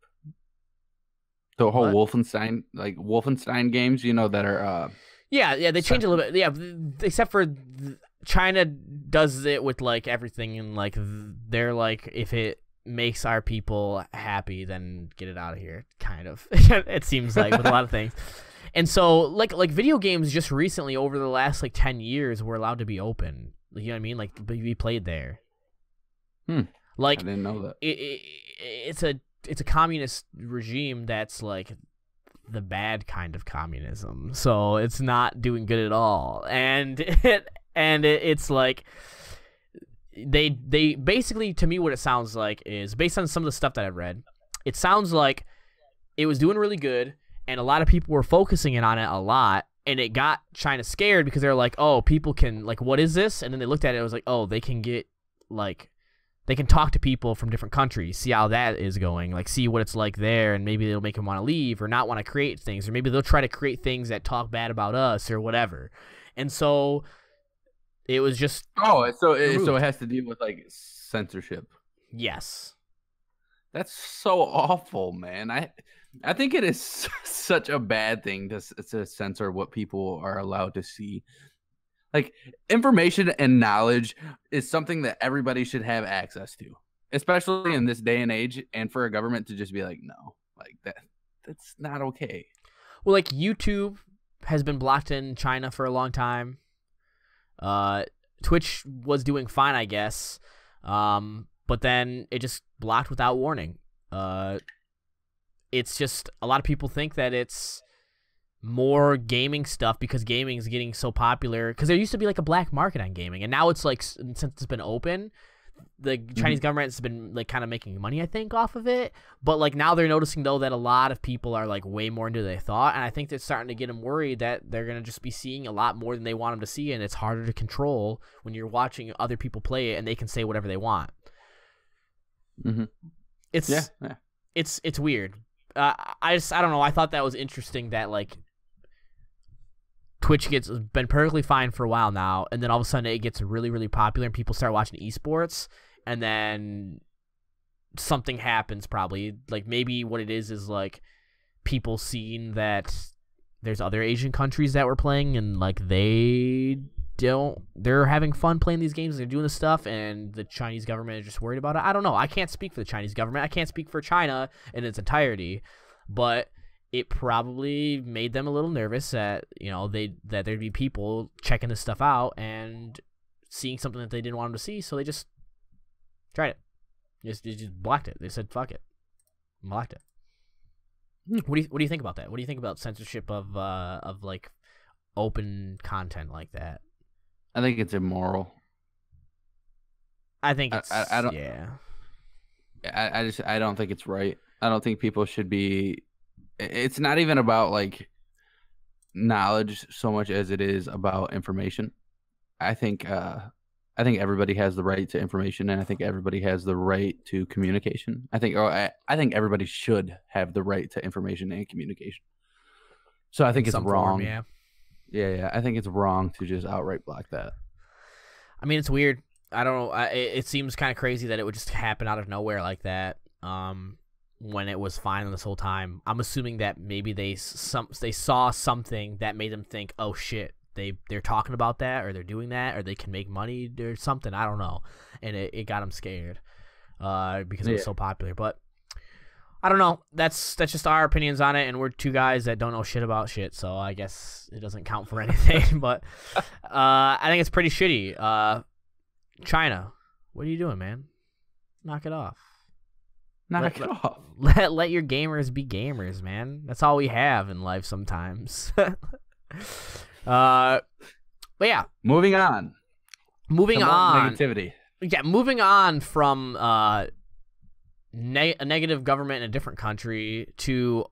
The whole What? Wolfenstein like Wolfenstein games, you know, that are uh Yeah, yeah, they So- change a little bit. Yeah, except for China does it with like everything, and like they're like, if it makes our people happy, then get it out of here. Kind of, it seems like with a lot of things. And so, like, like video games just recently over the last like ten years were allowed to be open. You know what I mean? Like, be be played there. Hmm. Like, I didn't know that. it, it, it's a it's a communist regime that's like the bad kind of communism. So it's not doing good at all, and it and it, it's like they they basically to me what it sounds like is based on some of the stuff that I've read. It sounds like it was doing really good, and a lot of people were focusing in on it a lot. And it got China scared because they're like, "Oh, people can like, what is this?" And then they looked at it. It was like, "Oh, they can get like they can talk to people from different countries, see how that is going, like see what it's like there, and maybe they'll make them want to leave or not want to create things, or maybe they'll try to create things that talk bad about us or whatever. And so it was just Oh, so it, so it has to deal with like censorship. yes, That's so awful, man. I I think it is such a bad thing to to censor what people are allowed to see. Like information and knowledge is something that everybody should have access to, especially in this day and age. And for a government to just be like, no, like that, that's not okay. well, like YouTube has been blocked in China for a long time. Uh, Twitch was doing fine, I guess, um, but then it just blocked without warning. Uh, it's just a lot of people think that it's more gaming stuff because gaming is getting so popular. Because there used to be like a black market on gaming, and now it's like since it's been open, the Chinese government has been like kind of making money, I think, off of it. But like now they're noticing though that a lot of people are like way more into they thought, and I think they're starting to get them worried that they're gonna just be seeing a lot more than they want them to see, and it's harder to control when you're watching other people play it and they can say whatever they want. Mhm. It's Yeah, yeah. it's it's weird. Uh, I just I don't know. I thought that was interesting that like Twitch gets been perfectly fine for a while now, and then all of a sudden it gets really really popular, and people start watching esports, and then something happens. Probably. Like maybe what it is is like people seeing that there's other Asian countries that were playing, and like they don't they're having fun playing these games they're doing this stuff and the chinese government is just worried about it. I don't know. I can't speak for the chinese government. I can't speak for china in its entirety but it probably made them a little nervous that you know they that there'd be people checking this stuff out and seeing something that they didn't want them to see, so they just tried it. Just they just blocked it. They said fuck it, blocked it. Hmm. What do you what do you think about that? What do you think about censorship of uh of like open content like that? I think it's immoral. I think I- it's I- I don't- yeah. I, I just I don't think it's right. I don't think people should be. It's not even about like knowledge so much as it is about information. I think uh, I think everybody has the right to information, and I think everybody has the right to communication. I think or I, I think everybody should have the right to information and communication. So I think in it's some form, wrong. yeah. yeah, yeah. I think it's wrong to just outright block that. I mean, it's weird. I don't know. I, it, it seems kind of crazy that it would just happen out of nowhere like that. Um, when it was fine this whole time. I'm assuming that maybe they some they saw something that made them think, oh shit, they they're talking about that or they're doing that or they can make money or something. I don't know, and it, it got them scared, uh, because it was so popular. But I don't know. That's that's just our opinions on it, and we're two guys that don't know shit about shit, so I guess it doesn't count for anything. but uh, I think it's pretty shitty. Uh, China, what are you doing, man? Knock it off. Knock Let- it off. Let let your gamers be gamers, man. That's all we have in life sometimes. uh, but yeah, Moving on. moving Some on. Negativity. yeah, moving on from uh, ne- a negative government in a different country to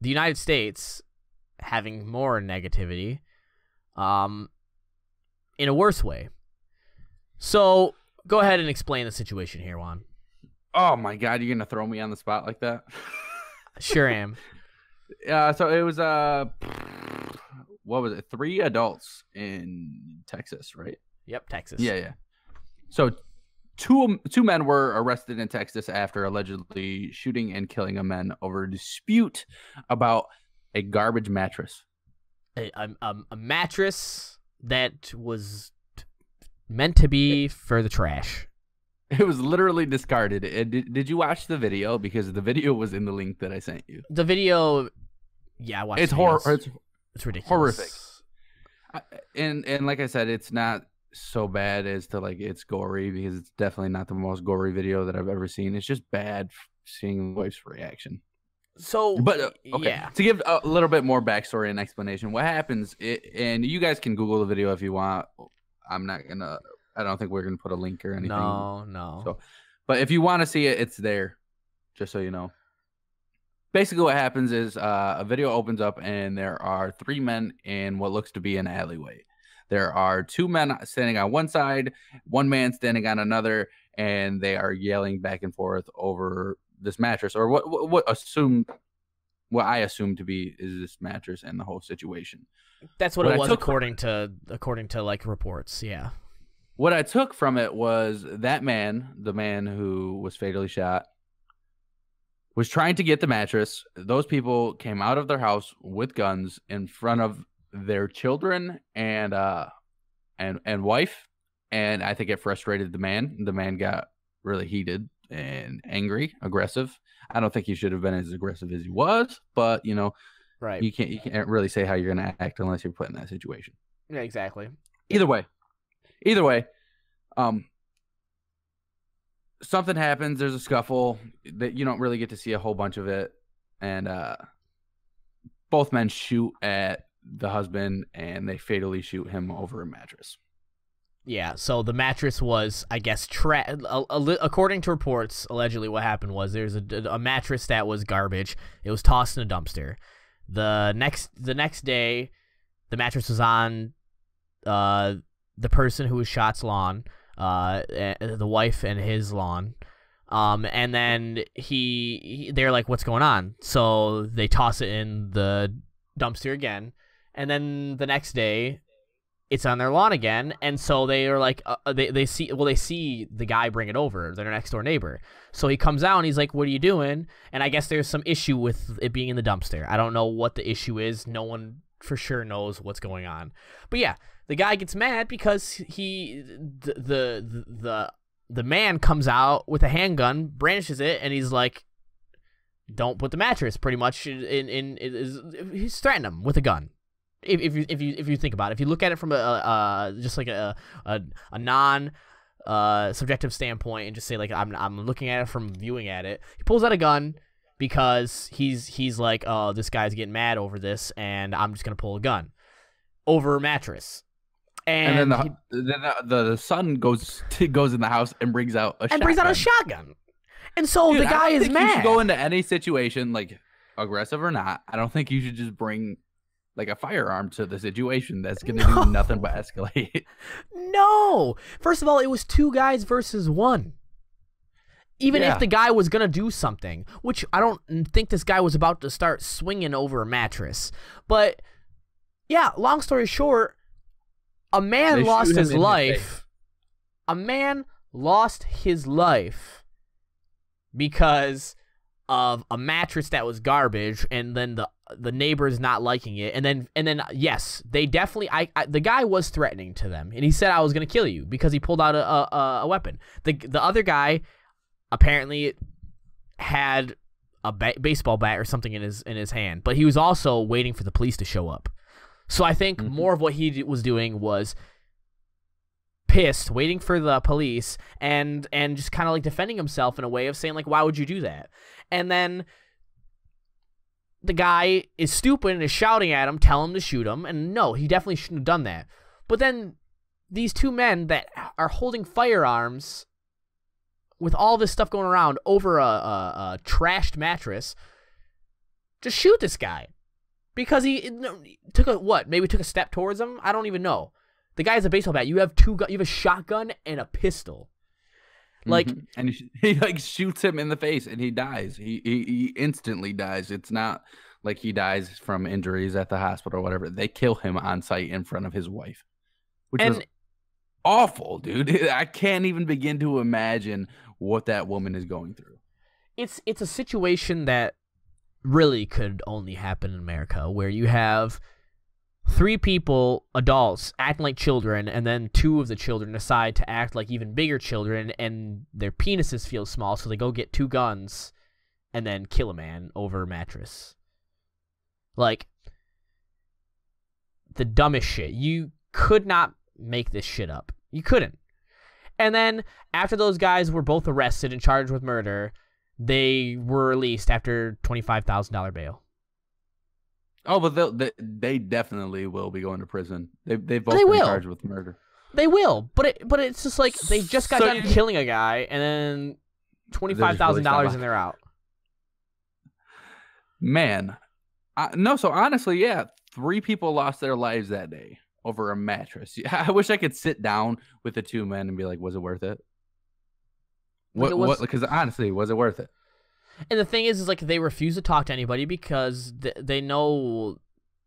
the United States having more negativity, um, in a worse way. So go ahead and explain the situation here, Juan. Oh my god, you're gonna throw me on the spot like that? Sure am. Yeah, so it was uh what was it? Three adults in Texas, right? Yep, Texas. Yeah, yeah. So two two men were arrested in Texas after allegedly shooting and killing a man over a dispute about a garbage mattress. a, a, a, a mattress that was meant to be for the trash. It was literally discarded. And did, did you watch the video? Because the video was in the link that I sent you. The video, yeah, I watched. It's the hor- videos. it's It's ridiculous. horrific. I- and and like I said, it's not so bad as to like it's gory because it's definitely not the most gory video that I've ever seen. It's just bad seeing the wife's reaction. So, But uh, okay, yeah, to give a little bit more backstory and explanation, what happens? It, and you guys can Google the video if you want. I'm not gonna. I don't think we're gonna put a link or anything. no, no. So, but if you want to see it, it's there, just so you know. Basically, what happens is uh, a video opens up, and there are three men in what looks to be an alleyway. There are two men standing on one side, one man standing on another, and they are yelling back and forth over this mattress, or what what, what assumed, what I assume to be is this mattress and the whole situation. That's what, what it was took- according to according to like reports. Yeah. What I took from it was that man, the man who was fatally shot, was trying to get the mattress. Those people came out of their house with guns in front of their children and uh and and wife, and I think it frustrated the man. The man got really heated and angry, aggressive. I don't think he should have been as aggressive as he was, but you know, Right. you can't you can't really say how you're gonna act unless you're put in that situation yeah. Exactly. either way either way um something happens there's a scuffle that you don't really get to see a whole bunch of it and uh both men shoot at the husband and they fatally shoot him over a mattress Yeah, so the mattress was, I guess, tra- according to reports, allegedly what happened was there's a, a mattress that was garbage. It was tossed in a dumpster. The next the next day, the mattress was on uh, the person who was shot's lawn, uh, eh, the wife and his lawn. Um, and then he, he they're like, "What's going on?" So they toss it in the dumpster again, and then the next day, it's on their lawn again, and so they are like, uh, uh, they they see well they see the guy bring it over, their next door neighbor. So he comes out and he's like, "What are you doing?" And I guess there's some issue with it being in the dumpster. I don't know what the issue is. No one for sure knows what's going on. But yeah, the guy gets mad because he the the the, the man comes out with a handgun, brandishes it, and he's like, don't put the mattress. Pretty much, in in, is he's threatening him with a gun. If, if you if you if you think about it, if you look at it from a uh just like a a, a non uh subjective standpoint and just say like I'm I'm looking at it from viewing at it, he pulls out a gun because he's he's like oh this guy's getting mad over this and I'm just gonna pull a gun over a mattress. And, And, then, he- the, then the, the son goes goes in the house and brings out a and brings out a shotgun. shotgun. And so Dude, the guy is think You should mad. go into any situation, like aggressive or not. I don't think you should just bring like a firearm to the situation. That's gonna No. do nothing but escalate. No. First of all, it was two guys versus one. Even Yeah. if the guy was gonna do something, which I don't think this guy was about to start swinging over a mattress, but yeah. Long story short, a man They lost his life. a man lost his life because of a mattress that was garbage and then the the neighbors not liking it and then and then yes they definitely I, I the guy was threatening to them and he said I was gonna kill you because he pulled out a a, a weapon the the other guy apparently had a ba- baseball bat or something in his in his hand but he was also waiting for the police to show up so I think Mhm. more of what he d- was doing was pissed, waiting for the police, and and just kind of like defending himself in a way of saying like, "Why would you do that?" And then the guy is stupid and is shouting at him, tell him to shoot him, and no, he definitely shouldn't have done that. But then these two men that are holding firearms with all this stuff going around over a, a, a trashed mattress, just shoot this guy because he took a what? Maybe took a step towards him. I don't even know. The guy has a baseball bat. You have two. gu- You have a shotgun and a pistol. Like Mhm. and he, he like shoots him in the face and he dies. He, he he instantly dies. It's not like he dies from injuries at the hospital or whatever. They kill him on site in front of his wife, which was and awful, dude. I can't even begin to imagine what that woman is going through. it's it's a situation that really could only happen in America, where you have three people, adults, acting like children, and then two of the children decide to act like even bigger children, and their penises feel small, so they go get two guns and then kill a man over a mattress. Like the dumbest shit. You could not make this shit up. You couldn't. And then after those guys were both arrested and charged with murder, they were released after twenty five thousand dollar bail. Oh, but they they definitely will be going to prison. They they've both They been will. charged with murder. They will, but it but it's just like they just got So done killing a guy and then twenty five thousand dollars and they're out. Man, I, no. So honestly, yeah, three people lost their lives that day over a mattress. I wish I could sit down with the two men and be like, was it worth it? What? was- what? Because honestly, was it worth it? And the thing is, is like they refuse to talk to anybody because th- they know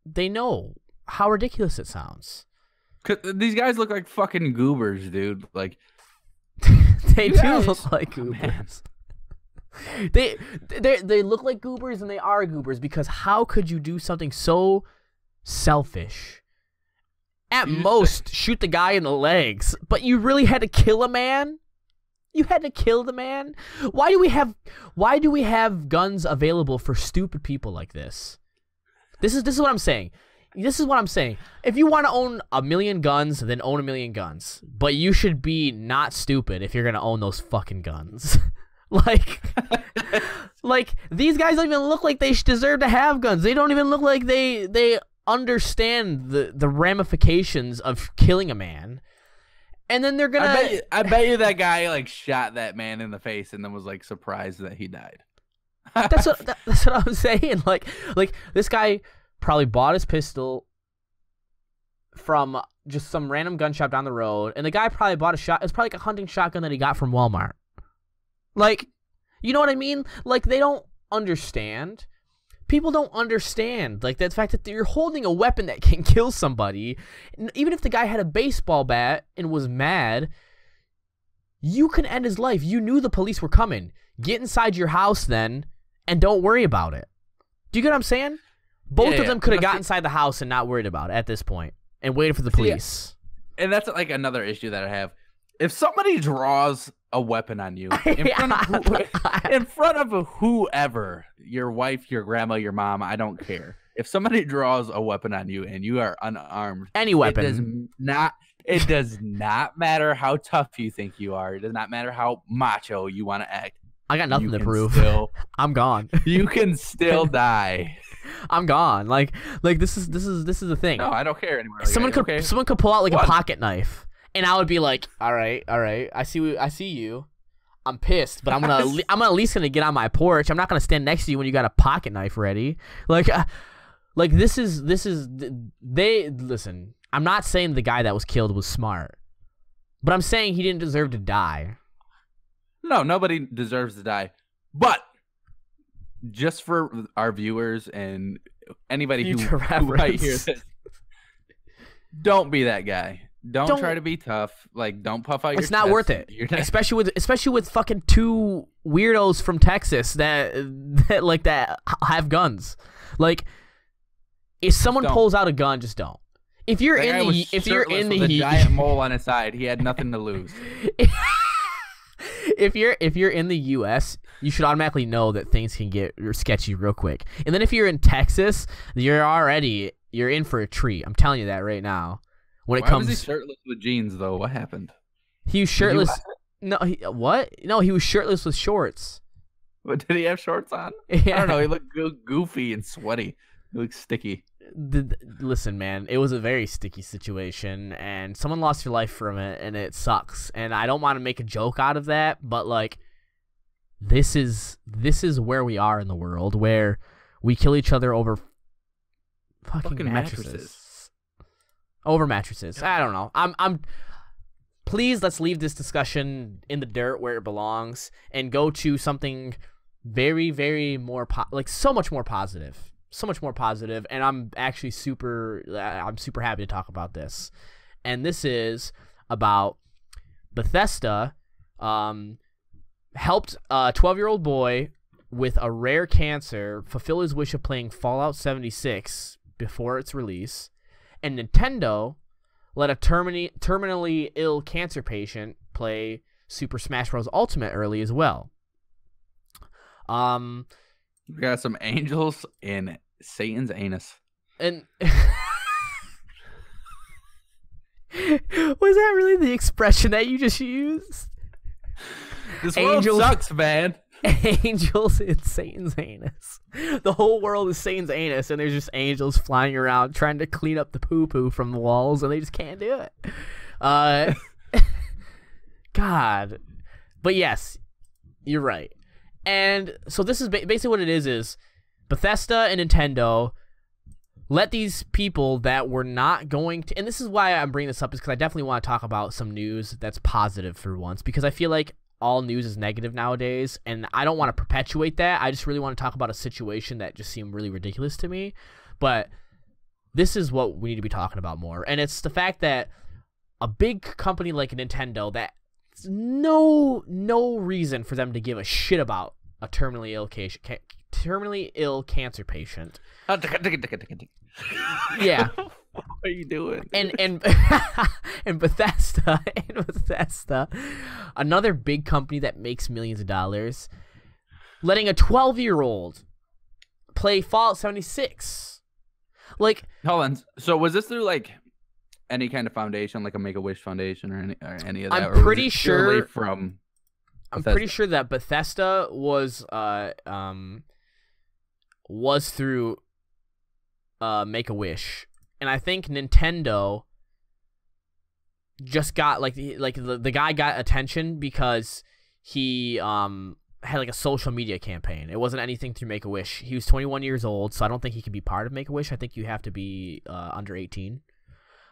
they know how ridiculous it sounds. 'Cause these guys look like fucking goobers, dude. Like, they do guys- look like Oh, goobers. they they they look like goobers and they are goobers because how could you do something so selfish? At You just- most, shoot the guy in the legs, but you really had to kill a man. You had to kill the man. Why do we have Why do we have guns available for stupid people like this? This is this is what I'm saying. This is what I'm saying. If you want to own a million guns, then own a million guns. But you should be not stupid if you're gonna own those fucking guns. like, like these guys don't even look like they deserve to have guns. They don't even look like they they understand the the ramifications of killing a man. And then they're gonna. I bet you, I bet you that guy like shot that man in the face and then was like surprised that he died. that's what that, that's what I'm saying. Like like this guy probably bought his pistol from just some random gun shop down the road, and the guy probably bought a shot. It's probably like a hunting shotgun that he got from Walmart. Like, you know what I mean? Like they don't understand. People don't understand like the fact that you're holding a weapon that can kill somebody. Even if the guy had a baseball bat and was mad, you can end his life. You knew the police were coming. Get inside your house then and don't worry about it. Do you get what I'm saying? Both Yeah, of them could have got inside the house and not worried about it at this point and waited for the yeah. police. and that's like another issue that I have. If somebody draws a weapon on you in front of who, in front of whoever, your wife, your grandma, your mom, I don't care. If somebody draws a weapon on you and you are unarmed, Any it weapon. does not it does not matter how tough you think you are. It does not matter how macho you want to act. I got nothing you to prove. Still, I'm gone. you can still die. I'm gone. Like like this is this is this is the thing. No, I don't care anymore. Like, someone could okay. someone could pull out like a pocket knife, and I would be like, "All right, all right, I see, what- I see you. I'm pissed, but I'm gonna, I'm at least gonna get on my porch. I'm not gonna stand next to you when you got a pocket knife ready. Like, uh, like this is this is they listen. I'm not saying the guy that was killed was smart, but I'm saying he didn't deserve to die. No, nobody deserves to die. But just for our viewers and anybody who, Future who might hear this, don't be that guy. Don't, Don't- try to be tough. Like, don't puff out your. It's not worth it. Not, especially with especially with fucking two weirdos from Texas that that like that have guns. Like if someone don't. pulls out a gun, just don't. If you're that in the if you're in the heat, giant mole on his side, he had nothing to lose. if you're if you're in the U.S., you should automatically know that things can get sketchy real quick. And then if you're in Texas, you're already you're in for a treat. I'm telling you that right now. When it Why comes, was he shirtless with jeans though? What happened? he was shirtless. watch No, he, what? No, he was shirtless with shorts. But did he have shorts on? Yeah. I don't know. He looked goofy and sweaty. He looked sticky. the, the- listen, man, it was a very sticky situation, and someone lost your life from it, and it sucks. And I don't want to make a joke out of that, but like, this is this is where we are in the world, where we kill each other over fucking, Fucking mattresses. mattresses. Over mattresses. I don't know. I'm I'm. Please let's leave this discussion in the dirt where it belongs and go to something very very more po- like so much more positive so much more positive and i'm actually super uh, i'm super happy to talk about this and this is about bethesda um, helped a 12 year old boy with a rare cancer fulfill his wish of playing fallout 76 before its release and nintendo let a termini- terminally ill cancer patient play super smash bros ultimate early as well um We got some angels in Satan's anus. and was that really the expression that you just used? This Angels- world sucks, man. Angels in Satan's anus. The whole world is Satan's anus, and there's just angels flying around trying to clean up the poo poo from the walls, and they just can't do it. Uh, God, but yes, you're right. And so this is ba- basically what it is: is Bethesda and Nintendo let these people that were not going to, and this is why I'm bringing this up, is because I definitely want to talk about some news that's positive for once, because I feel like all news is negative nowadays, and I don't want to perpetuate that. I just really want to talk about a situation that just seemed really ridiculous to me. But this is what we need to be talking about more, and it's the fact that a big company like Nintendo that no no reason for them to give a shit about a terminally ill case, terminally ill cancer patient. Yeah. what are you doing? and and and Bethesda and Bethesda, another big company that makes millions of dollars, letting a 12 year old play Fallout 76. Like Hold on. So was this through like any kind of foundation, like a Make a Wish Foundation or any or any of that? I'm pretty it sure- from. I'm pretty sure that Bethesda was uh um was through uh Make a Wish, and I think Nintendo just got like like the, the guy got attention because he um had like a social media campaign. It wasn't anything through Make a Wish. He was 21 years old, so I don't think he could be part of Make a Wish. I think you have to be uh, under 18.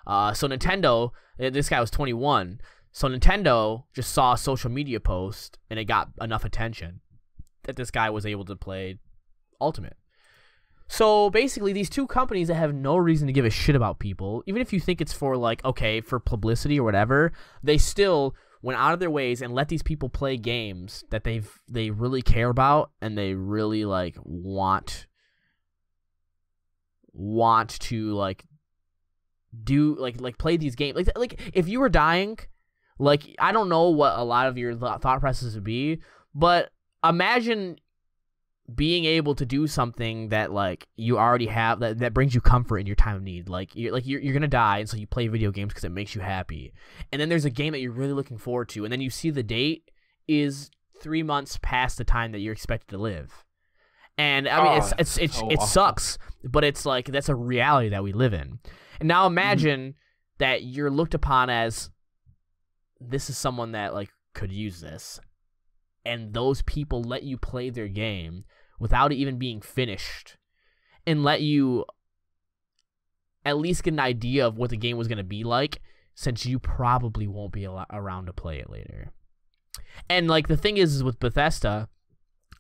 Uh, so Nintendo, uh, this guy was 21. So Nintendo just saw a social media post and it got enough attention that this guy was able to play Ultimate. So basically, these two companies that have no reason to give a shit about people, even if you think it's for like okay for publicity or whatever, they still went out of their ways and let these people play games that they've they really care about and they really like want want to like do like like play these games. Like like if you were dying Like I don't know what a lot of your th- thought processes would be, but imagine being able to do something that like you already have that, that brings you comfort in your time of need. Like you're like you're, you're gonna die and so you play video games because it makes you happy. And then there's a game that you're really looking forward to and then you see the date is three months past the time that you're expected to live. And i mean Oh, it's it's, it's so it sucks but it's like that's a reality that we live in. And now Mm-hmm. imagine that you're looked upon as this is someone that like could use this. And those people let you play their game without it even being finished and let you at least get an idea of what the game was going to be like since you probably won't be around to play it later. And like the thing is, is with Bethesda,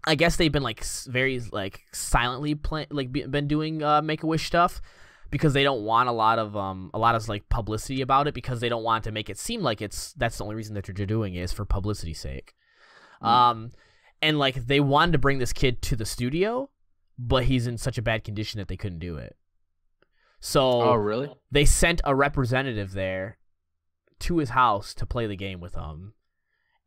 I guess they've been like very like silently play like be- been doing uh, Make a Wish stuff because they don't want a lot of um a lot of like publicity about it because they don't want to make it seem like it's that's the only reason that they're doing it is for publicity's sake. Um, and like they wanted to bring this kid to the studio, but he's in such a bad condition that they couldn't do it. So Oh, really? they sent a representative there to his house to play the game with him.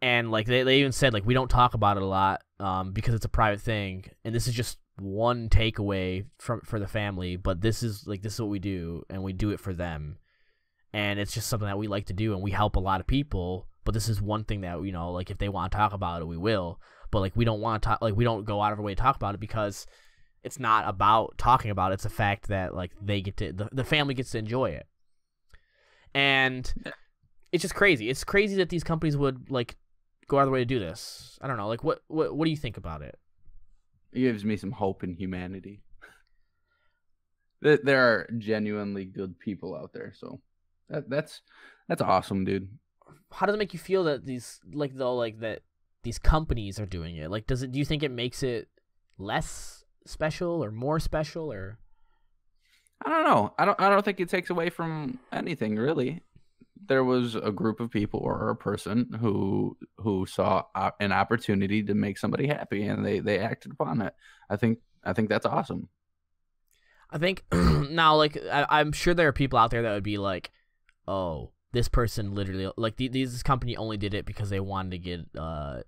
And like they, they even said like we don't talk about it a lot um, because it's a private thing and this is just one takeaway from for the family but this is like this is what we do and we do it for them and it's just something that we like to do and we help a lot of people but this is one thing that you know like if they want to talk about it we will but like we don't want to talk like we don't go out of our way to talk about it because it's not about talking about it. It's a fact that like they get to the, the family gets to enjoy it. And it's just crazy. It's crazy that these companies would like go out of their way to do this. I don't know. Like what what, what do you think about it? It gives me some hope in humanity. There there are genuinely good people out there, so that that's that's awesome, dude. how does it make you feel that these like though like that these companies are doing it like does it do you think it makes it less special or more special or I don't know. I don't. I don't think it takes away from anything really. There was a group of people or a person who who saw an opportunity to make somebody happy, and they they acted upon it. I think I think that's awesome. I think now, like I, I'm sure there are people out there that would be like, "Oh, this person literally like the, these this company only did it because they wanted to get uh,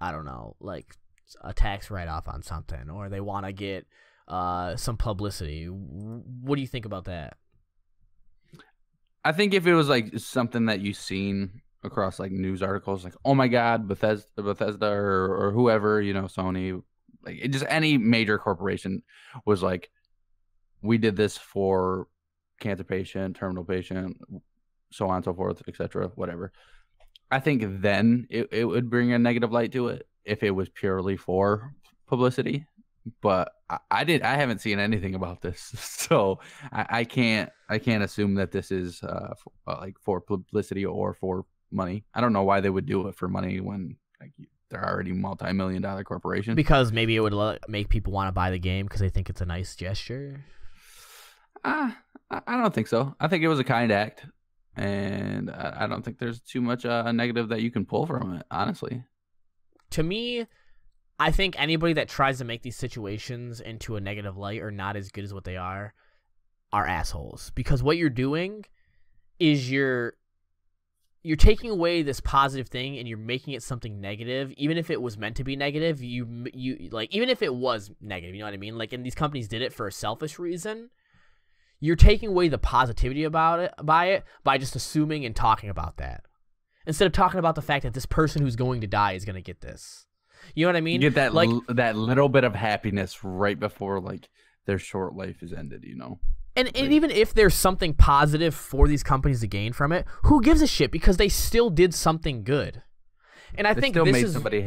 I don't know, like a tax write off on something, or they want to get uh some publicity." What do you think about that? I think if it was like something that you've seen across like news articles, like oh my god, Bethesda, Bethesda or, or whoever, you know, Sony, like just any major corporation was like, we did this for cancer patient, terminal patient, so on and so forth, etc. Whatever. I think then it, it would bring a negative light to it if it was purely for publicity. But I, I did I haven't seen anything about this, so I, I can't I can't assume that this is uh, uh like for publicity or for money. I don't know why they would do it for money when like they're already multi-million dollar corporation. Because maybe it would le- make people want to buy the game because they think it's a nice gesture. Uh, I don't think so. I think it was a kind act, and I, I don't think there's too much uh, negative that you can pull from it. Honestly, to me, I think anybody that tries to make these situations into a negative light or not as good as what they are are assholes. Because what you're doing is you're you're taking away this positive thing and you're making it something negative even if it was meant to be negative you you like even if it was negative you know what i mean like and these companies did it for a selfish reason you're taking away the positivity about it by it by just assuming and talking about that instead of talking about the fact that this person who's going to die is going to get this you know what i mean you get that like l- that little bit of happiness right before like their short life is ended. You know, And, and even if there's something positive for these companies to gain from it, who gives a shit? Because they still did something good. And I They think still this made is somebody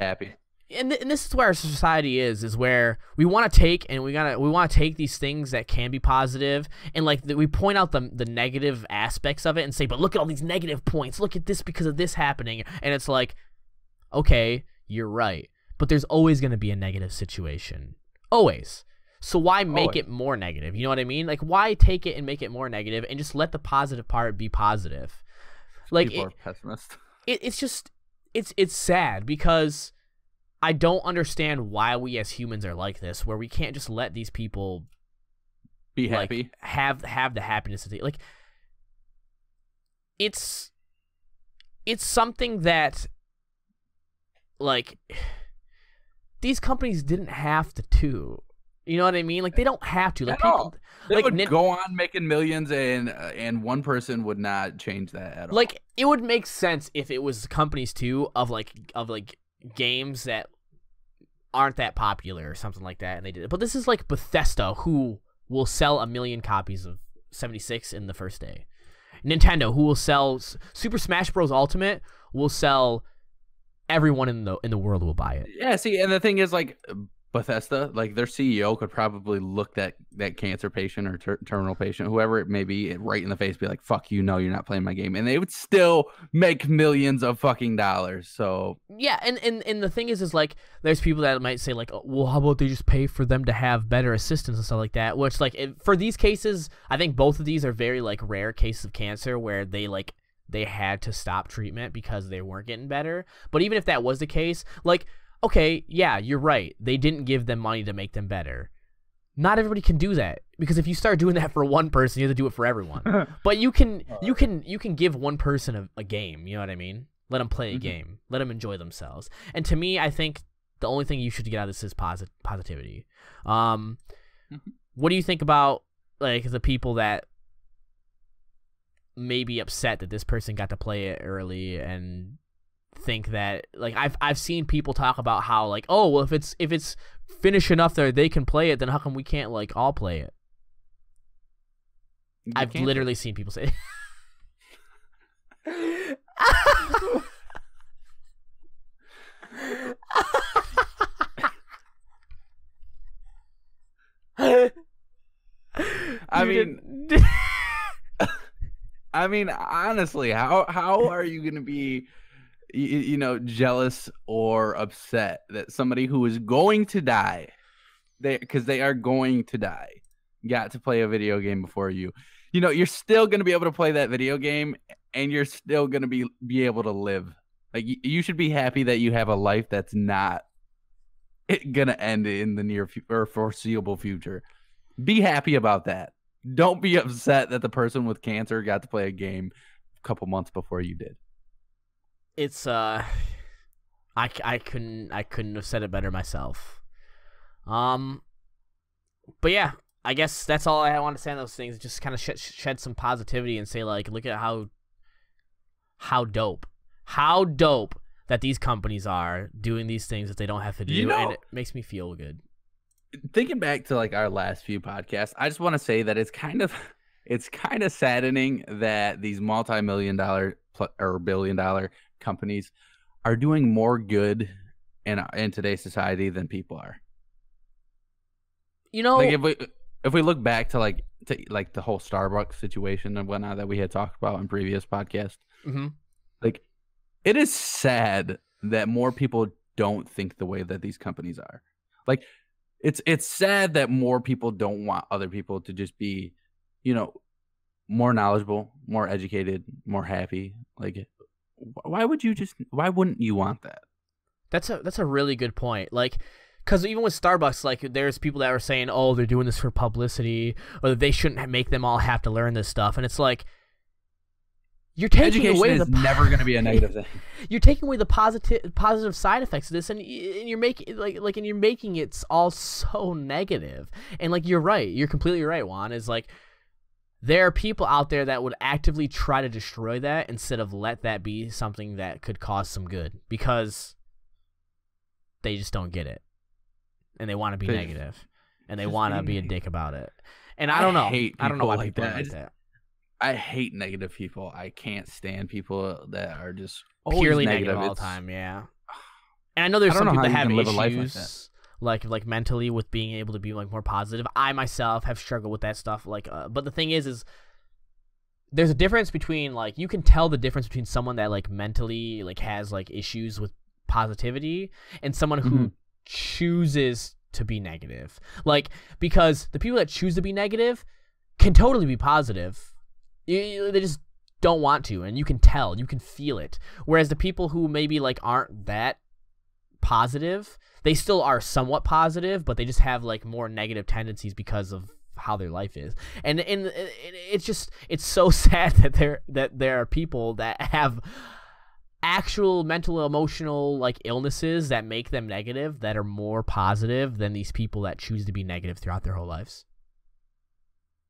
happy. And, th- and this is where our society is is where we want to take and we gotta we want to take these things that can be positive and like the, we point out the the negative aspects of it and say but look at all these negative points. Look at this because of this happening. And it's like okay you're right but there's always going to be a negative situation. Always. So why make Always. it more negative? You know what i mean? Like why take it and make it more negative and just let the positive part be positive? Like People it, pessimist. it, it's just it's it's sad because I don't understand why we as humans are like this, where we can't just let these people Be like, happy. have have the happiness that they like. It's it's something that like these companies didn't have to do. You know what I mean? Like they don't have to. Like people, They like would go on making millions, and uh, and one person would not change that at all. like it would make sense if it was companies too of like of like games that aren't that popular or something like that, and they did it. But this is like Bethesda, who will sell a million copies of 76 in the first day. Nintendo, who will sell Super Smash Bros. Ultimate, will sell. Everyone in the in the world will buy it. Yeah, see, and the thing is, like Bethesda, like their CEO could probably look that that cancer patient or ter- terminal patient, whoever it may be, right in the face, be like, "Fuck you, no, you're not playing my game," and they would still make millions of fucking dollars. So Yeah, and, and and the thing is, is like, there's people that might say like, oh, well, how about they just pay for them to have better assistance and stuff like that. Which like, if, for these cases, I think both of these are very like rare cases of cancer where they like they had to stop treatment because they weren't getting better. But even if that was the case, like, okay, yeah, you're right. They didn't give them money to make them better. Not everybody can do that because if you start doing that for one person, you have to do it for everyone. But you can you can you can give one person a, a game. You know what I mean? Let them play a Mhm. game. Let them enjoy themselves. And to me, I think the only thing you should get out of this is posit- positivity. Um, Mhm. what do you think about like the people that may be upset that this person got to play it early and think that like I've I've seen people talk about how like oh well if it's if it's finished enough that they can play it then how come we can't like all play it? you I've literally seen people say. I mean, I mean, honestly, how how are you gonna be, you, you know, jealous or upset that somebody who is going to die, they because they are going to die, got to play a video game before you. You know, you're still gonna be able to play that video game, and you're still gonna be be able to live. Like y- you should be happy that you have a life that's not gonna end in the near fu- or foreseeable future. Be happy about that. Don't be upset that the person with cancer got to play a game a couple months before you did. It's uh I, I couldn't I couldn't have said it better myself. Um but yeah, I guess that's all I want to say on those things. Just kind of shed, shed some positivity and say like look at how how dope. How dope that these companies are doing these things that they don't have to do You and it makes me feel good. Thinking back to like our last few podcasts, I just want to say that it's kind of it's kind of saddening that these multi-million dollar or billion dollar companies are doing more good in in today's society than people are. You know, like if we if we look back to like to like the whole Starbucks situation and whatnot that we had talked about in previous podcasts, mhm. like it is sad that more people don't think the way that these companies are. Like it's it's sad that more people don't want other people to just be, you know, more knowledgeable, more educated, more happy. Like why would you just why wouldn't you want that? That's a that's a really good point. Like, because even with Starbucks, like there's people that are saying, "Oh, they're doing this for publicity," or they shouldn't make them all have to learn this stuff. And it's like, you're taking Education away is the po- never going to be a negative thing. you're taking away the positive positive side effects of this, and, and you're making like like and you're making it all so negative. And like you're right, you're completely right. Juan is like. There are people out there that would actively try to destroy that instead of let that be something that could cause some good because they just don't get it. And they want to be negative. And they want to be a dick about it. And i don't know. i don't know why like people that. are like that. I hate negative people. I can't stand people that are just purely negative. negative all the time yeah. And i know there's I some people that have you can live a life like issues like like mentally with being able to be like more positive. I myself have struggled with that stuff like uh, but the thing is is there's a difference between like you can tell the difference between someone that like mentally like has like issues with positivity and someone who Mhm. chooses to be negative. Like because the people that choose to be negative can totally be positive. They just don't want to and you can tell you can feel it. Whereas the people who maybe like aren't that positive they still are somewhat positive but they just have like more negative tendencies because of how their life is and and it's just it's so sad that there that there are people that have actual mental emotional like illnesses that make them negative that are more positive than these people that choose to be negative throughout their whole lives.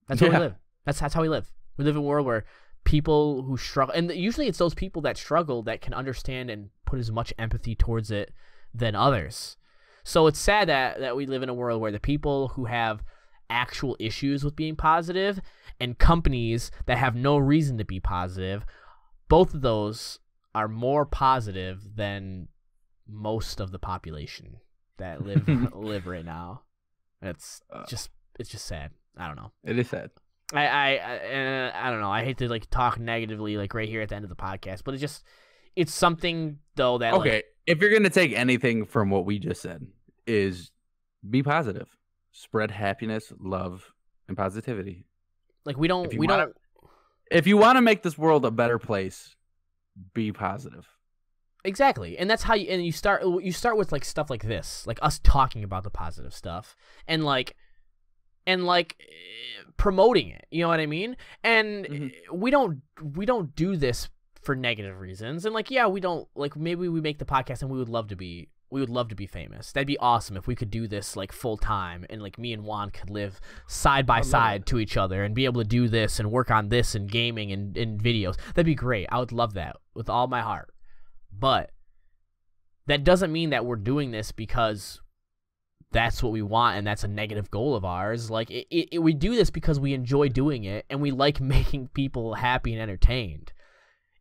That's how we live. That's that's how we live. We live in a world where people who struggle and usually it's those people that struggle that can understand and put as much empathy towards it than others. So it's sad that that we live in a world where the people who have actual issues with being positive and companies that have no reason to be positive, both of those are more positive than most of the population that live live right now. It's Uh. just it's just sad. I don't know. It is sad. I I I, uh, I don't know. I hate to like talk negatively like right here at the end of the podcast, but it just it's something though that like, Okay, if you're gonna take anything from what we just said, is be positive, spread happiness, love, and positivity. like we don't we wanna- don't If you want to make this world a better place, be positive. Exactly, and that's how you and you start. You start with like stuff like this, like us talking about the positive stuff, and like, and like eh, promoting it. You know what I mean? And Mhm. we don't we don't do this for negative reasons. And like, yeah, we don't like maybe we make the podcast and we would love to be we would love to be famous. That'd be awesome if we could do this like full time and like me and Juan could live side by side to each other and be able to do this and work on this and gaming and, and videos. That'd be great. I would love that with all my heart. But that doesn't mean that we're doing this because that's what we want and that's a negative goal of ours. Like it, it, it- we do this because we enjoy doing it and we like making people happy and entertained.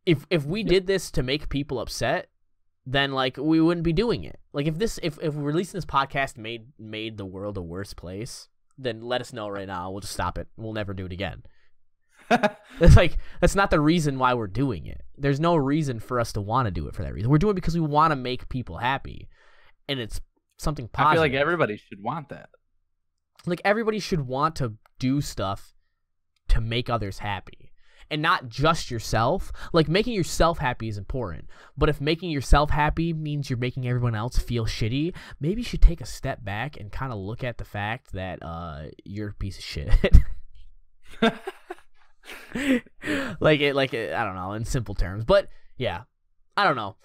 If if we did this to make people upset, then like we wouldn't be doing it. Like if this if if releasing this podcast made made the world a worse place, then let us know right now. We'll just stop it. We'll never do it again. It's like that's not the reason why we're doing it. There's no reason for us to want to do it for that reason. We're doing it because we want to make people happy, and it's something positive. I feel like everybody should want that. like everybody should want to do stuff to make others happy and not just yourself. Like making yourself happy is important but if making yourself happy means you're making everyone else feel shitty maybe you should take a step back and kind of look at the fact that uh you're a piece of shit. Like it like it, i don't know in simple terms but yeah i don't know.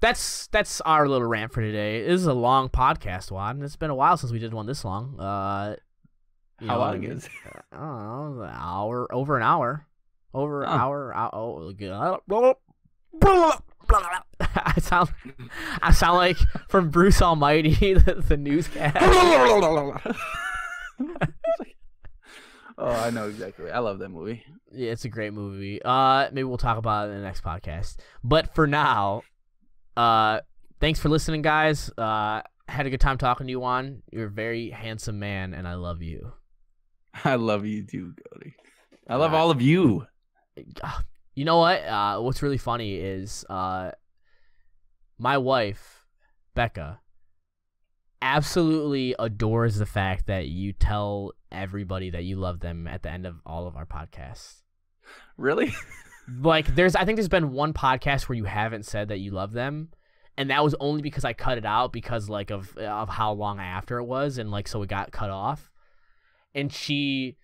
That's that's our little rant for today. This is a long podcast one and it's been a while since we did one this long. Uh you How know long is? I don't know, an hour, over an hour, over an Oh. hour. hour oh, good. I sound, I sound like from Bruce Almighty, the, the newscast. oh, I know exactly. I love that movie. yeah, it's a great movie. Uh, maybe we'll talk about it in the next podcast. But for now, uh, thanks for listening, guys. Uh, had a good time talking to you, Juan. You're a very handsome man, and I love you. I love you too, Cody. I love Uh, all of you. You know what? Uh, what's really funny is uh, my wife, Becca, absolutely adores the fact that you tell everybody that you love them at the end of all of our podcasts. Really? Like, there's, I think there's been one podcast where you haven't said that you love them, and that was only because I cut it out because like of of how long after it was, and like so it got cut off. And she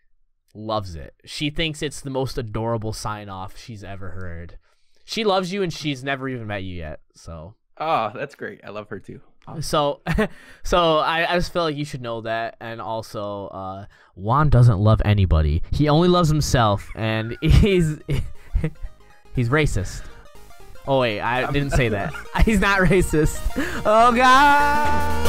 loves it. She thinks it's the most adorable sign off she's ever heard. She loves you, and she's never even met you yet. So, Oh, that's great. I love her too. so, so I, I just feel like you should know that. And also, uh, Juan doesn't love anybody. He only loves himself, and he's he's racist. Oh wait, I didn't say that. He's not racist. Oh god.